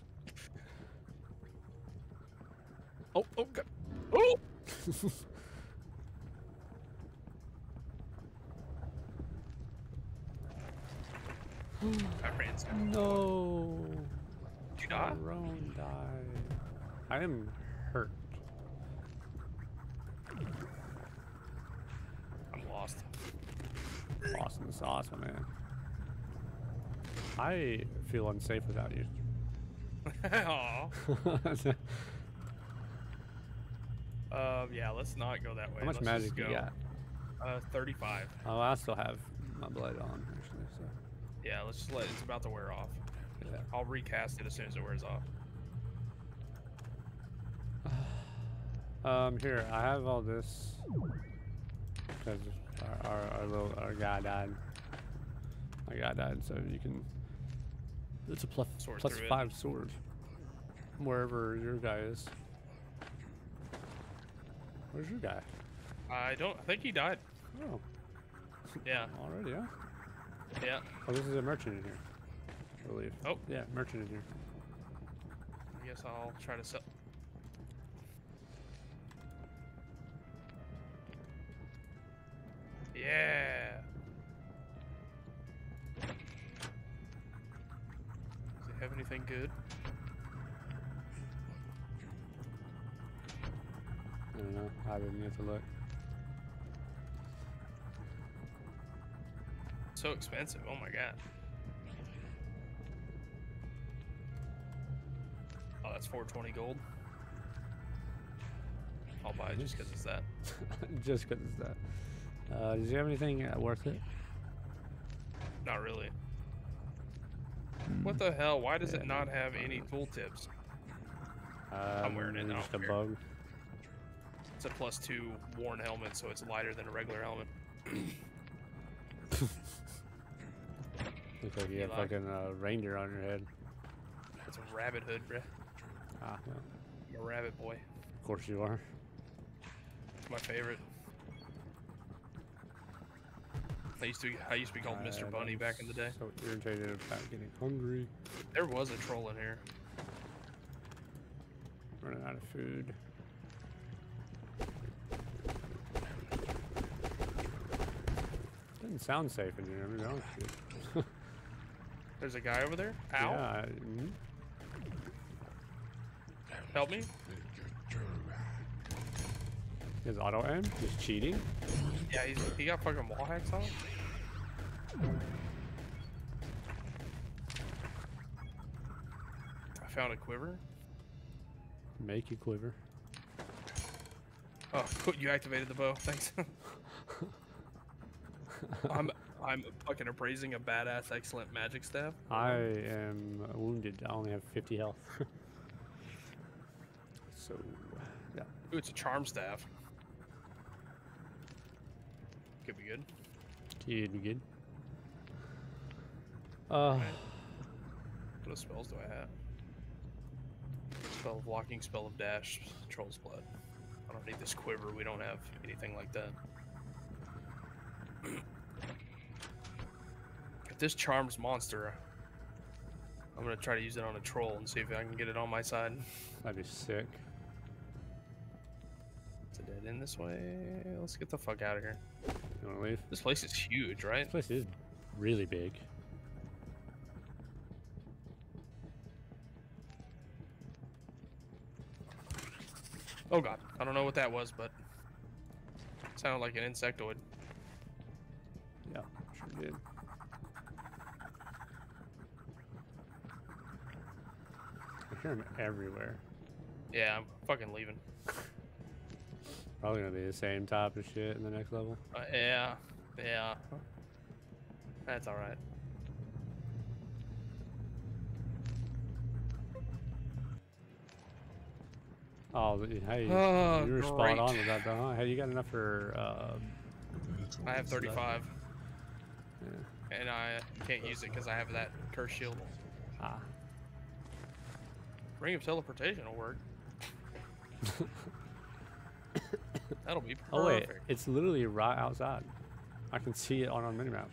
oh, oh, God. Oh! [LAUGHS] I ran no. Did you die? Tyrone died. I am hurt. I'm lost. Lost in the sauce, man. I feel unsafe without you. [LAUGHS] Aw. [LAUGHS] Um, yeah, let's not go that way. How much Let's magic just you got? Uh, 35. Oh, I still have my blood on, actually, so. Yeah, let's just let it's about to wear off. Yeah. I'll recast it as soon as it wears off. [SIGHS] Um, here, I have all this. Because our, our, our little, our guy died. My guy died, so you can. It's a plus, Sword plus through it. five sword. Wherever your guy is. Where's your guy? I don't. I think he died. Oh. Yeah, [LAUGHS] Already, huh? yeah. Oh, this is a merchant in here. I believe. Oh. Yeah, merchant in here. I guess I'll try to sell. Yeah. Does it have anything good? I don't know. I didn't get to look. So expensive. Oh my god. Oh, that's 420 gold. I'll buy it just because it's that. [LAUGHS] Just because it's that. Uh, does he have anything uh, worth it? Not really. What the hell? Why does Yeah, it not have any tooltips? Um, wearing it, I Just a bug. It's a plus two worn helmet, so it's lighter than a regular helmet. [LAUGHS] Looks like you You have like- fucking uh, reindeer on your head. It's a rabbit hood, bruh. Ah, I'm a rabbit boy. of course you are. It's my favorite. I used to I used to be called Mr. Bunny back in the day. So irritated about getting hungry, There was a troll in here. running out of food. Doesn't sound safe in here. I mean, honestly. There's a guy over there. Ow! Yeah. mhm. Help me! His auto aim is cheating. Yeah, he's he got fucking wall hacks on. him. I found a quiver. Make you quiver. Oh, you activated the bow. Thanks. [LAUGHS] I'm I'm fucking appraising a badass, excellent magic staff. I am wounded. I only have 50 health. [LAUGHS] so, yeah. Ooh, it's a charm staff. Could be good. Kid, be good? Uh, What spells do I have? Spell of walking, spell of dash, troll's blood. I don't need this quiver. We don't have anything like that. if this charms monster, I'm gonna try to use it on a troll and see if I can get it on my side. that'd be sick. Dead end this way. Let's get the fuck out of here. You wanna leave? This place is huge, right? This place is really big. Oh god, I don't know what that was, but sounded like an insectoid. Yeah, sure did. I hear them everywhere. Yeah, I'm fucking leaving. Probably gonna be the same type of shit in the next level. Uh, yeah, yeah. That's all right. Oh, hey, Oh, [SIGHS] you were spot on with that, though. Huh? Hey, you got enough for? Uh, I have 35, yeah. and I can't use it because I have that curse shield. Ah, Ring of teleportation will work. [LAUGHS] [LAUGHS] That'll be perfect. oh wait, it's literally right outside. I can see it on our minimap.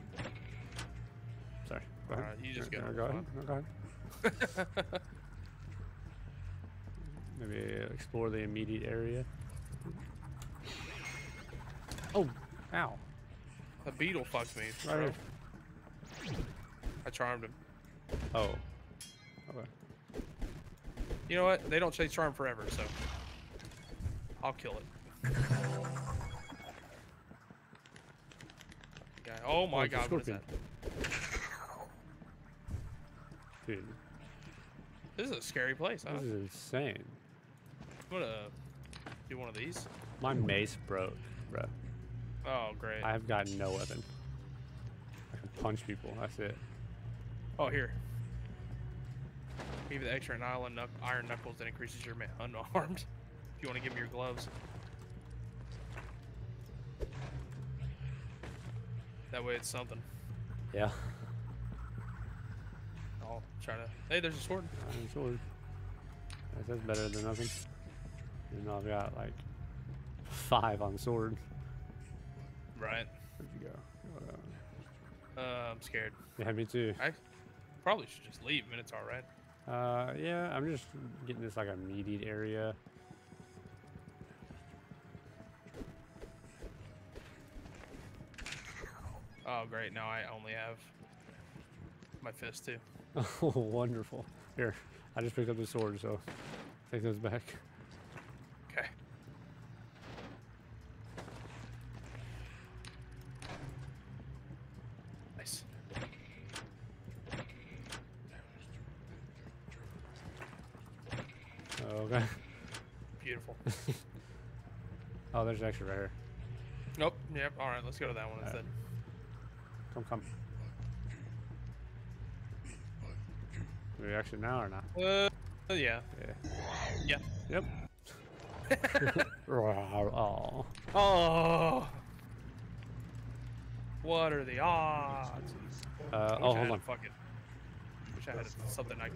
Sorry. Go ahead. You just go. no, go ahead. No, go ahead. Maybe explore the immediate area. Oh, ow! A beetle fucked me. Right here. I charmed him. Oh. Okay. You know what? They don't say charm forever, so I'll kill it. Guy. Oh my oh, it's a god, what is that? Dude, This is a scary place, huh? this is insane. I'm gonna do one of these. My mace broke, bro. Oh, great. I have got no weapon. I can punch people. That's it. Oh, here. Give you the extra iron, knuck- iron knuckles that increases your ma- [LAUGHS] unarmed. If you want to give me your gloves. That way it's something. Yeah. I'll try to. Hey, there's a sword. Iron sword. That's, that's better than nothing. Even though I've got like five on sword. Right. Where'd you go? Uh, I'm scared. Yeah, me too. I probably should just leave. Minotaur, right? Uh, yeah, I'm just getting this like immediate area. Oh, great. Now I only have my fist too. Oh, [LAUGHS] wonderful. Here, I just picked up the sword, so take those back. Okay. Nice. Oh, okay. Beautiful. [LAUGHS] Oh, there's an extra right here. Nope. Yep. All right. Let's go to that one Alright. instead. Come, come. We actually now or not? Uh, yeah. Yeah. Yeah. Yep. [LAUGHS] oh. Oh. What are the odds? Uh, oh, hold on. Fucking, wish I had something I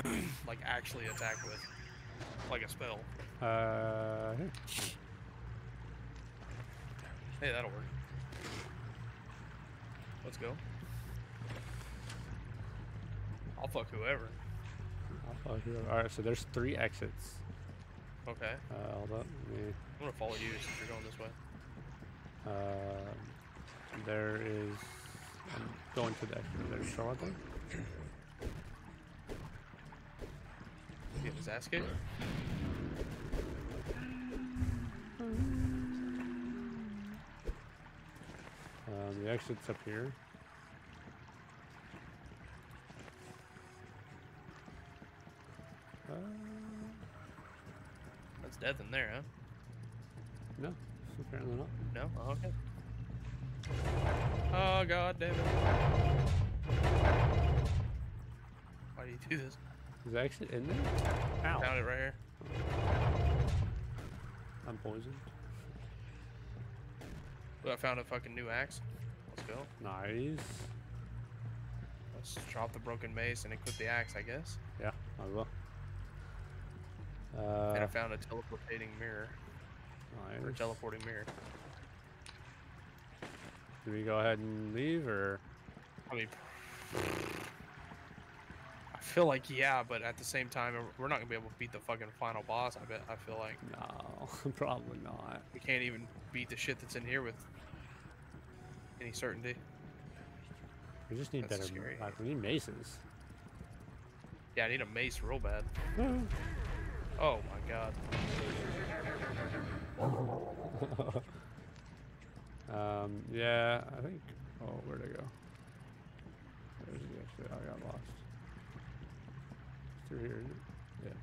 could [CLEARS THROAT] like actually attack with, like a spell. Uh. Hey, that'll work. Let's go. I'll fuck whoever. I'll fuck you up. All right, so there's three exits. Okay. Uh, hold up. I'm gonna follow you since you're going this way. uh, there is. I'm going to the exit. There's Charlotte there. Get his ass kicked. The exit's up here. Uh, That's death in there, huh? no, apparently not. No? Oh, okay. Oh god damn it. Why do you do this? Is the exit in there? Ow! Found it right here. I'm poisoned. Ooh, I found a fucking new axe. Let's. Nice. Let's drop the broken mace and equip the axe, I guess. Yeah, I will. and I Uh, found a teleportating mirror. Or nice. teleporting mirror. Do we go ahead and leave or? I mean, I feel like yeah, but at the same time, we're not gonna be able to beat the fucking final boss. I bet. I feel like No, [LAUGHS] probably not. we can't even beat the shit that's in here with any certainty. We just need That's better. scary. Like, we need maces. Yeah, I need a mace real bad. [LAUGHS] Oh my god. [LAUGHS] um, yeah, I think. Oh, where'd I go? There's the exit. I got lost. It's through here, isn't it?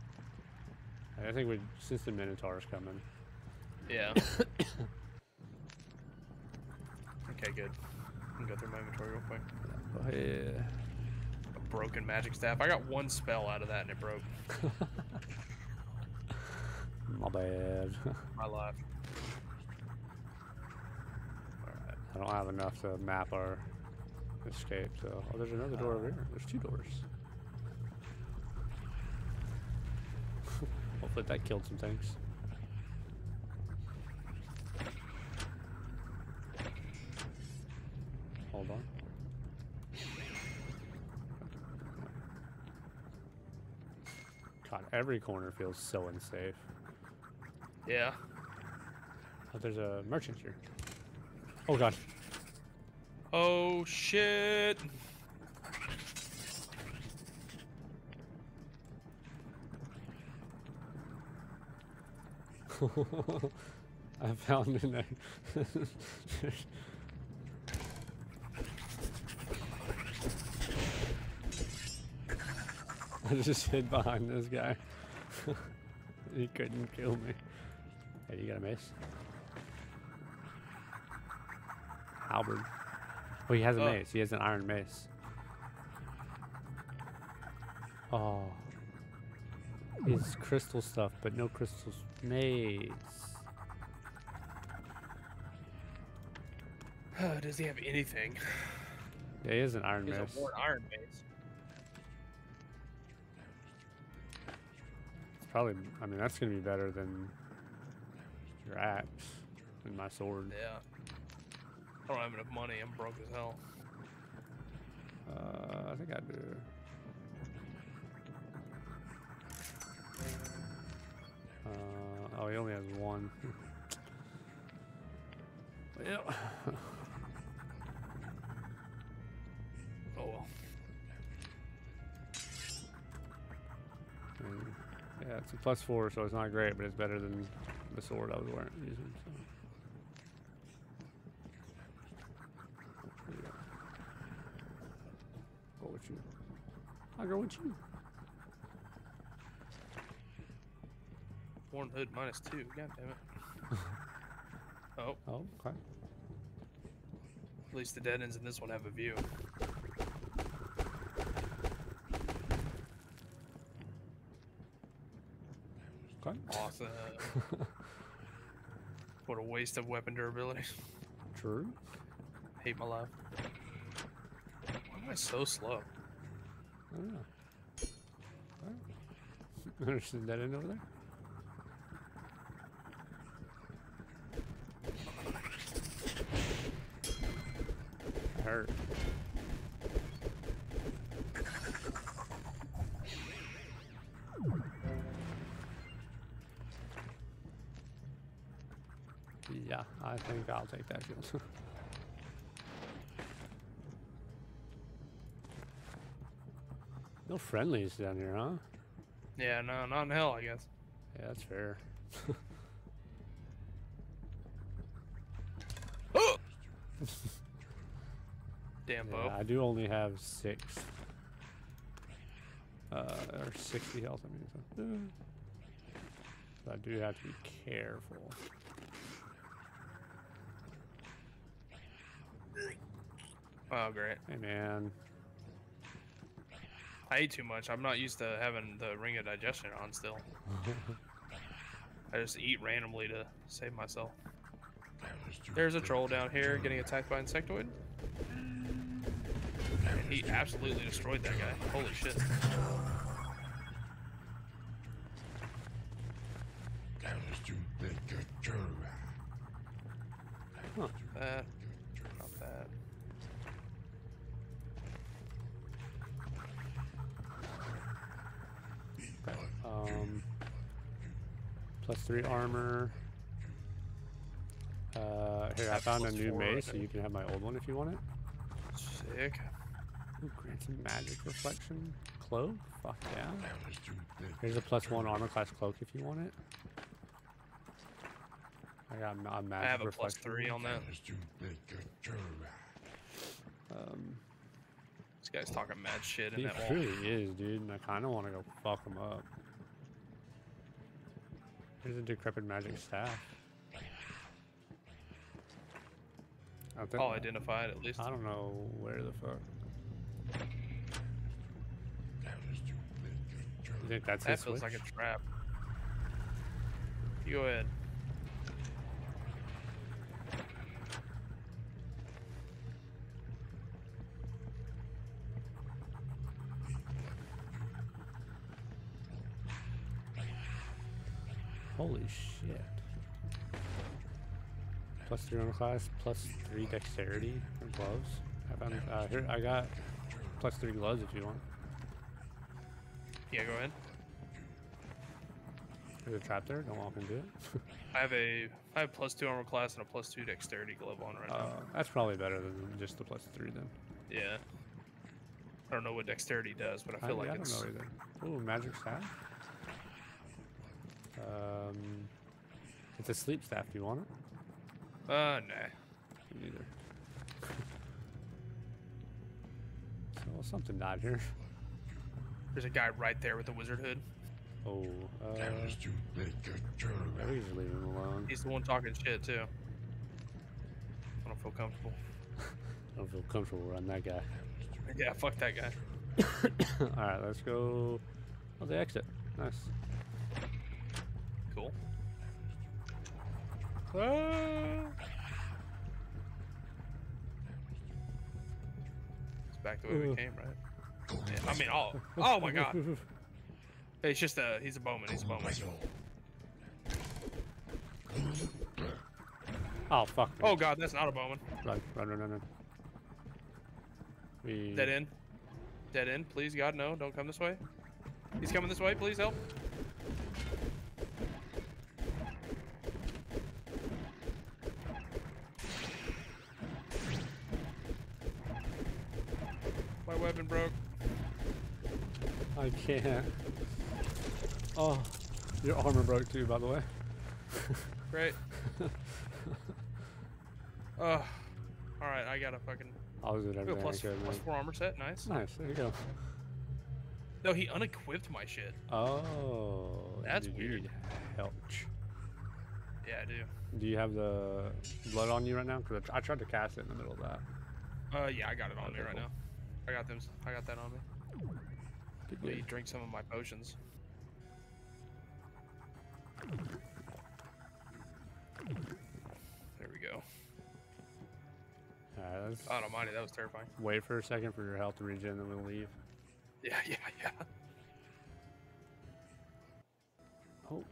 Yeah. I think we since the Minotaur's coming. Yeah. [COUGHS] [COUGHS] okay, good. I'm gonna go through my inventory real quick. Oh yeah. A broken magic staff. I got one spell out of that and it broke [LAUGHS] My bad. [LAUGHS] my life. Alright. I don't have enough to map our escape, so. Oh, there's another door over here. There's two doors. [LAUGHS] Hopefully that killed some things. Hold on. God, every corner feels so unsafe. Yeah. Oh, there's a merchant here. Oh god. Oh shit. [LAUGHS] I found in [LAUGHS] [LAUGHS] I just hid behind this guy. [LAUGHS] he couldn't kill me. Hey, you got a mace? Albert. Oh, he has a Oh. mace. He has an iron mace. Oh. It's crystal stuff, but no crystal mace. [SIGHS] Does he have anything? Yeah, he has an iron He has mace. a worn iron mace. Probably, I mean, that's gonna be better than your axe and my sword. Yeah. I don't have enough money. I'm broke as hell. Uh, I think I do. Uh, oh, he only has one. [LAUGHS] yeah. [LAUGHS] yeah, it's a plus four, so it's not great, but it's better than the sword I was wearing using. So. Yeah. Go with you. I'll go with you. worn hood minus two. God damn it. [LAUGHS] oh, Oh, okay. at least the dead ends in this one have a view. Okay. Awesome. [LAUGHS] what a waste of weapon durability. True. Hate my life. Why am I so slow? I don't know. Alright. There's the dead end over there. Hurt. Yeah, I think I'll take that shield. [LAUGHS] no friendlies down here, huh? Yeah, no, not in hell, I guess. Yeah, that's fair. [LAUGHS] Damn bow. Yeah, I do only have six. Uh, or 60 health, I mean. So I do have to be careful. Oh, great. Hey, man. I ate too much. I'm not used to having the ring of digestion on still. [LAUGHS] I just eat randomly to save myself. There's a troll down here getting attacked by insectoid. And he absolutely destroyed that guy. Holy shit. Huh. That. Not that. Um, plus three armor. Uh, here, I Have found a new mace, so you can have my old one if you want it. Sick. Ooh, grants a magic reflection cloak. Fuck yeah. Here's a plus one armor class cloak if you want it. I got a magic I have a reflection. three on that. Um, This guy's talking mad shit in he that wall. really is, dude, and I kind of want to go fuck him up. Here's a decrepit magic staff. I think, I'll identify it at least. I don't know where the fuck. You think that's That his feels switch? like a trap. You go ahead. Holy shit. Plus three armor class, plus three dexterity gloves. I found, uh, here, I got plus three gloves if you want. Yeah, go ahead. There's a trap there, don't walk into it. [LAUGHS] I have a I have plus two armor class and a plus two dexterity glove on right Uh, now. that's probably better than just the plus three then. Yeah. I don't know what dexterity does, but I feel like yeah, it's I don't know either. Ooh, magic staff. Um, it's a sleep staff. Do you want it? Uh nah. Me Neither. so something died here. There's a guy right there with the wizard hood. Oh, uh, yeah, we can just leave him alone. He's the one talking shit too. I don't feel comfortable. I don't feel comfortable around that guy. Yeah, fuck that guy. [COUGHS] All right, let's go. Oh, the exit. Nice. Cool. Ah. It's back the way we came, right? Yeah, I mean, oh, oh my god. It's just a, he's a bowman, he's a bowman. Oh fuck. me. Oh god, that's not a bowman. Run, run, run, run, run. We Dead end. Dead end. Please, God, no. Don't come this way. He's coming this way. Please help. Weapon broke. I can't. Oh, your armor broke too, by the way. Great. [LAUGHS] Ugh. Alright, I got a fucking. I was doing Ooh, everything plus, I could. four armor set. Nice. Nice. There you go. No, he unequipped my shit. Oh, That's weird. Help. Yeah, I do. Do you have the blood on you right now? Because I, I tried to cast it in the middle of that. Uh, yeah, I got it on me right cool. now. I got them. I got that on me. Good, Let me drink some of my potions. There we go. Alright, let's God almighty, that was terrifying. wait for a second for your health to regen, then we'll leave. [LAUGHS] Yeah, yeah, yeah. Oh,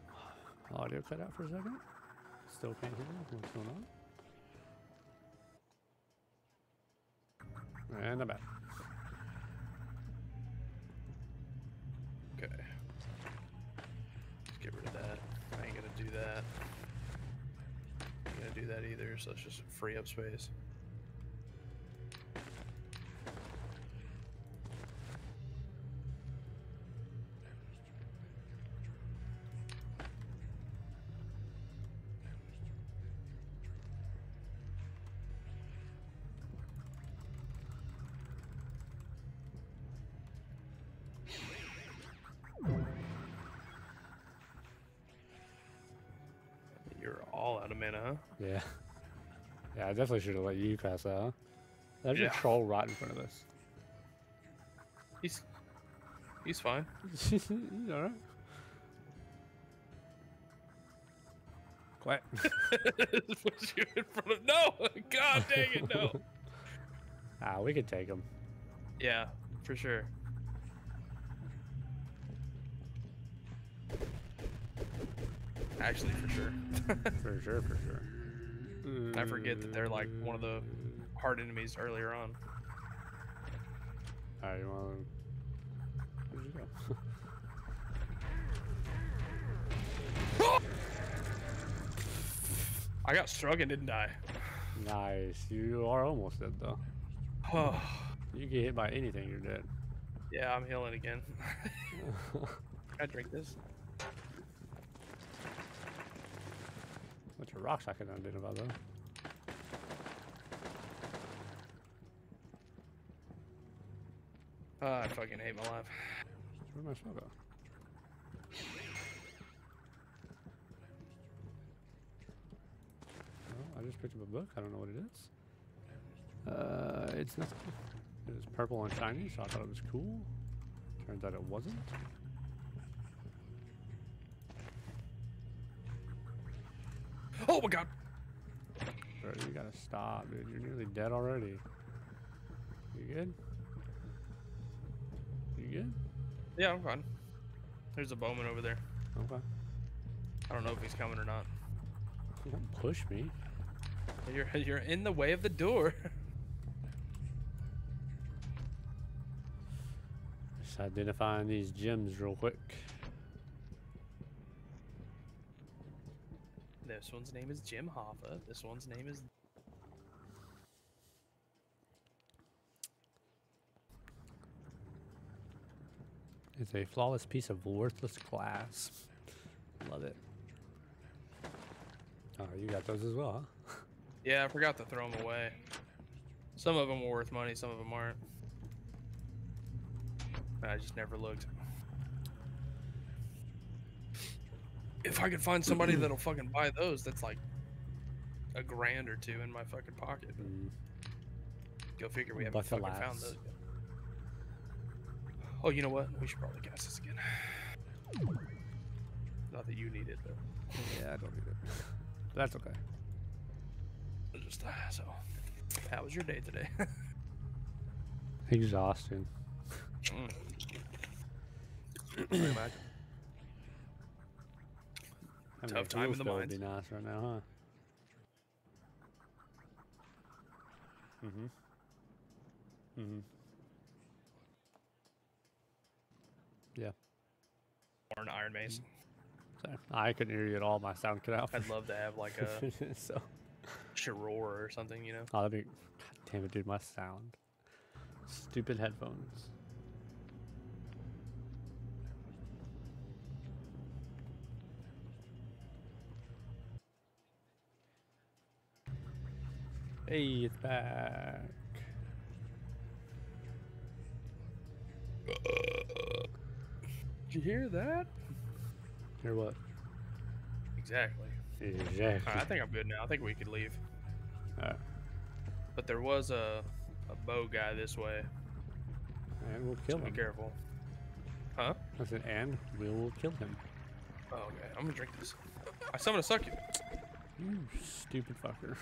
audio cut out for a second. Still can't hear. What's going on? And I'm back. Okay. Let's get rid of that. I ain't gonna do that. Ain't gonna do that either, so let's just free up space. Yeah. Yeah, I definitely should have let you pass out. huh? There's Yeah. a troll right in front of us. He's he's fine. you alright? Quiet. Put you in front of no. [LAUGHS] God dang it, no. [LAUGHS] ah, we could take him. yeah, for sure. Actually, for sure. [LAUGHS] For sure, for sure. I forget that they're like one of the hard enemies earlier on. Alright, you want Where'd you go? I got struck and didn't die. nice. You are almost dead, though. Oh, [SIGHS] You get hit by anything, you're dead. yeah, I'm healing again. [LAUGHS] Can I drink this? Bunch of rocks I can identify, though. Oh, I fucking hate my life. Where'd my shell go? Well, I just picked up a book. I don't know what it is. Uh, it's nothing. It was purple and shiny, so I thought it was cool. Turns out it wasn't. Oh my god. Bro, you gotta stop, dude. You're nearly dead already. You good? You good? Yeah, I'm fine. There's a bowman over there. Okay. I don't know if he's coming or not. Don't push me. You're you're in the way of the door. [LAUGHS] Just identifying these gems real quick. This one's name is Jim Hoffa. This one's name is It's a flawless piece of worthless glass. Love it. Oh, you got those as well, huh? [LAUGHS] Yeah, I forgot to throw them away. Some of them were worth money, some of them aren't. I just never looked. If I could find somebody [CLEARS THROAT] that'll fucking buy those, that's like a grand or two in my fucking pocket. Mm, Go figure we haven't fucking found those. yet. Oh, you know what? We should probably cast this again. Not that you need it, though. yeah, I don't need it. [LAUGHS] That's okay. just uh, so. How was your day today? [LAUGHS] Exhausting. Mm. [CLEARS THROAT] I mean, Tough time in the would mines. be nice right now, huh? Mm-hmm. Mm-hmm. Yeah. Or an Iron Mace. So I couldn't hear you at all. My sound cut out. I'd love to have like a [LAUGHS] so. Shiror or something, you know. Oh, that'd be. God damn it, dude! My sound. Stupid headphones. Hey, it's back. Did you hear that? Hear what? Exactly. Exactly. Alright, I think I'm good now. I think we could leave. Alright. But there was a a bow guy this way. And we'll kill So be him. careful. Huh? I said, and we will kill him. Oh, okay. I'm gonna drink this. I summon a succubus. You stupid fucker.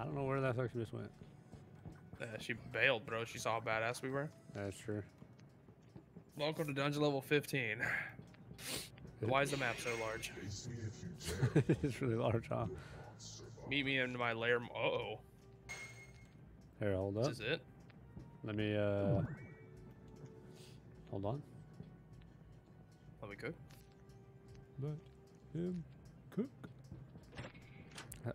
I don't know where that succubus went. Uh, she bailed, bro. She saw how badass we were. That's true. Welcome to dungeon level 15. [LAUGHS] Why is the map so large? [LAUGHS] it's really large, huh? Meet me in my lair. Uh oh. Here, hold up. This is it? Let me, uh... Hold on. Let me cook. Let him cook.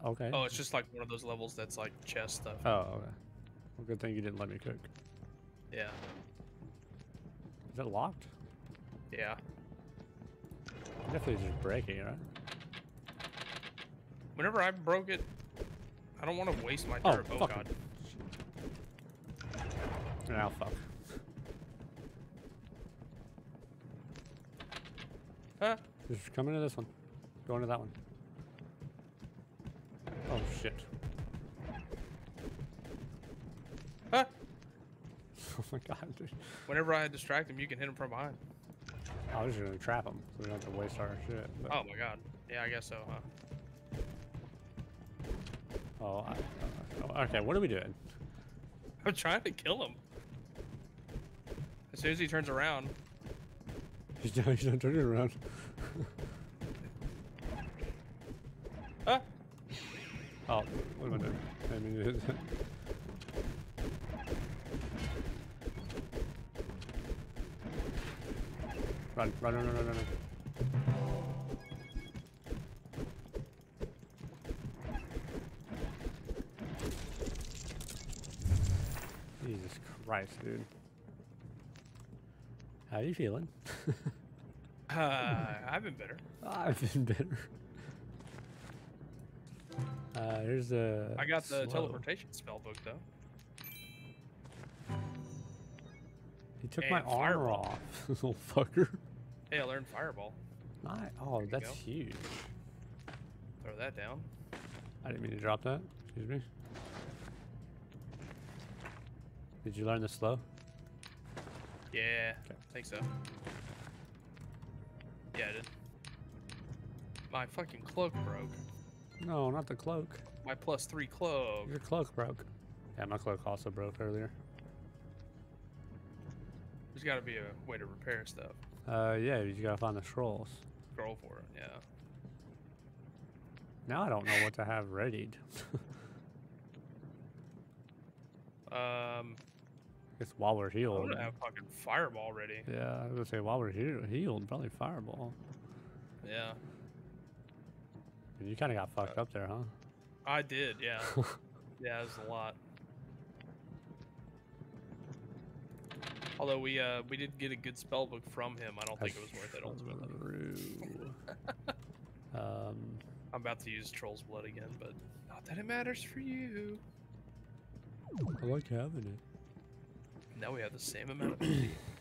Okay. Oh, it's just like one of those levels that's like chest stuff. Oh, okay. Well, good thing you didn't let me cook. Yeah. Is it locked? Yeah. Definitely just breaking, right? Whenever I broke it, I don't want to waste my Oh, turret. Oh, fucking- god. Now, fuck. Huh? Just come into this one. Go into that one. Shit. Huh? [LAUGHS] Oh my god, dude. Whenever I distract him, you can hit him from behind. I was just gonna trap him, so we don't have to waste our shit. But, Oh my god. Yeah, I guess so, huh? oh, I, uh, okay, what are we doing? I'm trying to kill him. As soon as he turns around, He's not, he's not turning around. ah, Oh, what am I doing? I mean, run, run, run, run, run, run. Jesus Christ, dude. How are you feeling? uh, I've been better. [LAUGHS] I've been bitter. Uh, here's a. I got the slow. teleportation spell book though. He took my and armor fireball. off, this [LAUGHS] little fucker. Hey, I learned fireball. Nice. Oh, you that's huge. Throw that down. I didn't mean to drop that. Excuse me. Did you learn the slow? Yeah, I think so. Yeah, I did. My fucking cloak broke. No, not the cloak. My plus three cloak. Your cloak broke. Yeah, my cloak also broke earlier. There's got to be a way to repair stuff. Uh, yeah, you gotta find the scrolls. Scroll for it. Yeah. Now I don't know what to have readied. [LAUGHS] Um, I guess while we're I'm healed. gonna have fucking fireball ready. Yeah, I was gonna say while we're healed, healed probably fireball. Yeah, you kind of got fucked up there, huh? I did. Yeah. [LAUGHS] yeah, it was a lot. Although we uh we did get a good spell book from him, I don't think it was worth it ultimately. [LAUGHS] Um, I'm about to use Troll's Blood again, but not that it matters for you. I like having it. Now we have the same amount of. [CLEARS THROAT]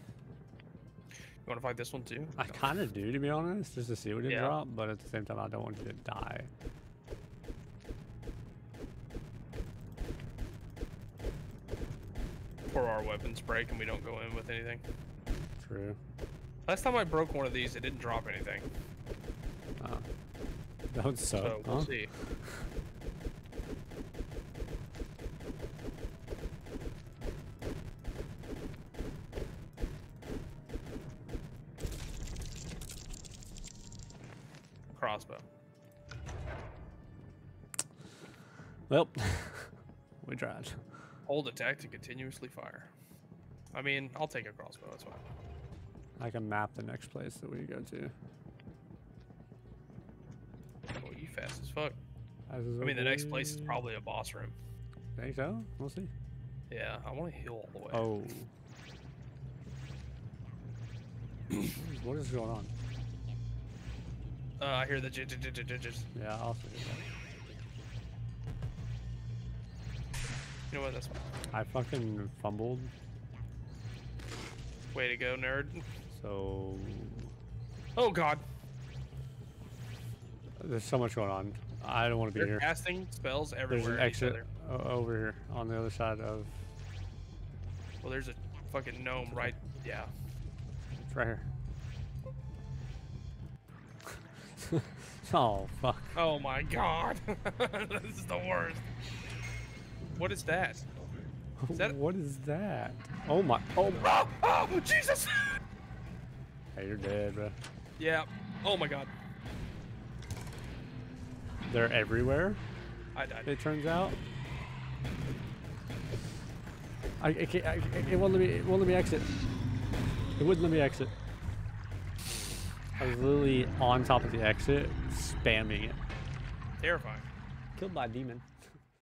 You want to fight this one too? I kind of do, to be honest, just to see what it Yeah. drop, but at the same time, I don't want you to die. Before our weapons break and we don't go in with anything. True. Last time I broke one of these, it didn't drop anything. Uh, that would suck, So we'll see. [LAUGHS] Well, We tried. Hold attack to continuously fire. I mean, I'll take a crossbow. That's fine. I can map the next place that we go to. Oh, you fast as fuck. As I mean, the next place is probably a boss room. Think so? We'll see. Yeah, I want to heal all the way. Oh. what is going on? Uh, I hear the j- j- j- j- j- j- Yeah, I'll see that. You know what? That's. I fucking fumbled, Way to go, nerd. so Oh god. there's so much going on. I don't want to be They're here. casting spells everywhere. There's an exit over here on the other side of. Well, there's a fucking gnome right. Yeah. It's right here. [LAUGHS] oh fuck! Oh my god. [LAUGHS] this is the worst. What is that? [LAUGHS] Is that- what is that? Oh my! Oh, Oh, oh Jesus! hey, you're dead, bro. yeah. Oh my god. They're everywhere. I died. It turns out. I, I can't. I, it won't let me. It won't let me exit. It wouldn't let me exit. I was literally on top of the exit, spamming it. Terrifying. Killed by a demon.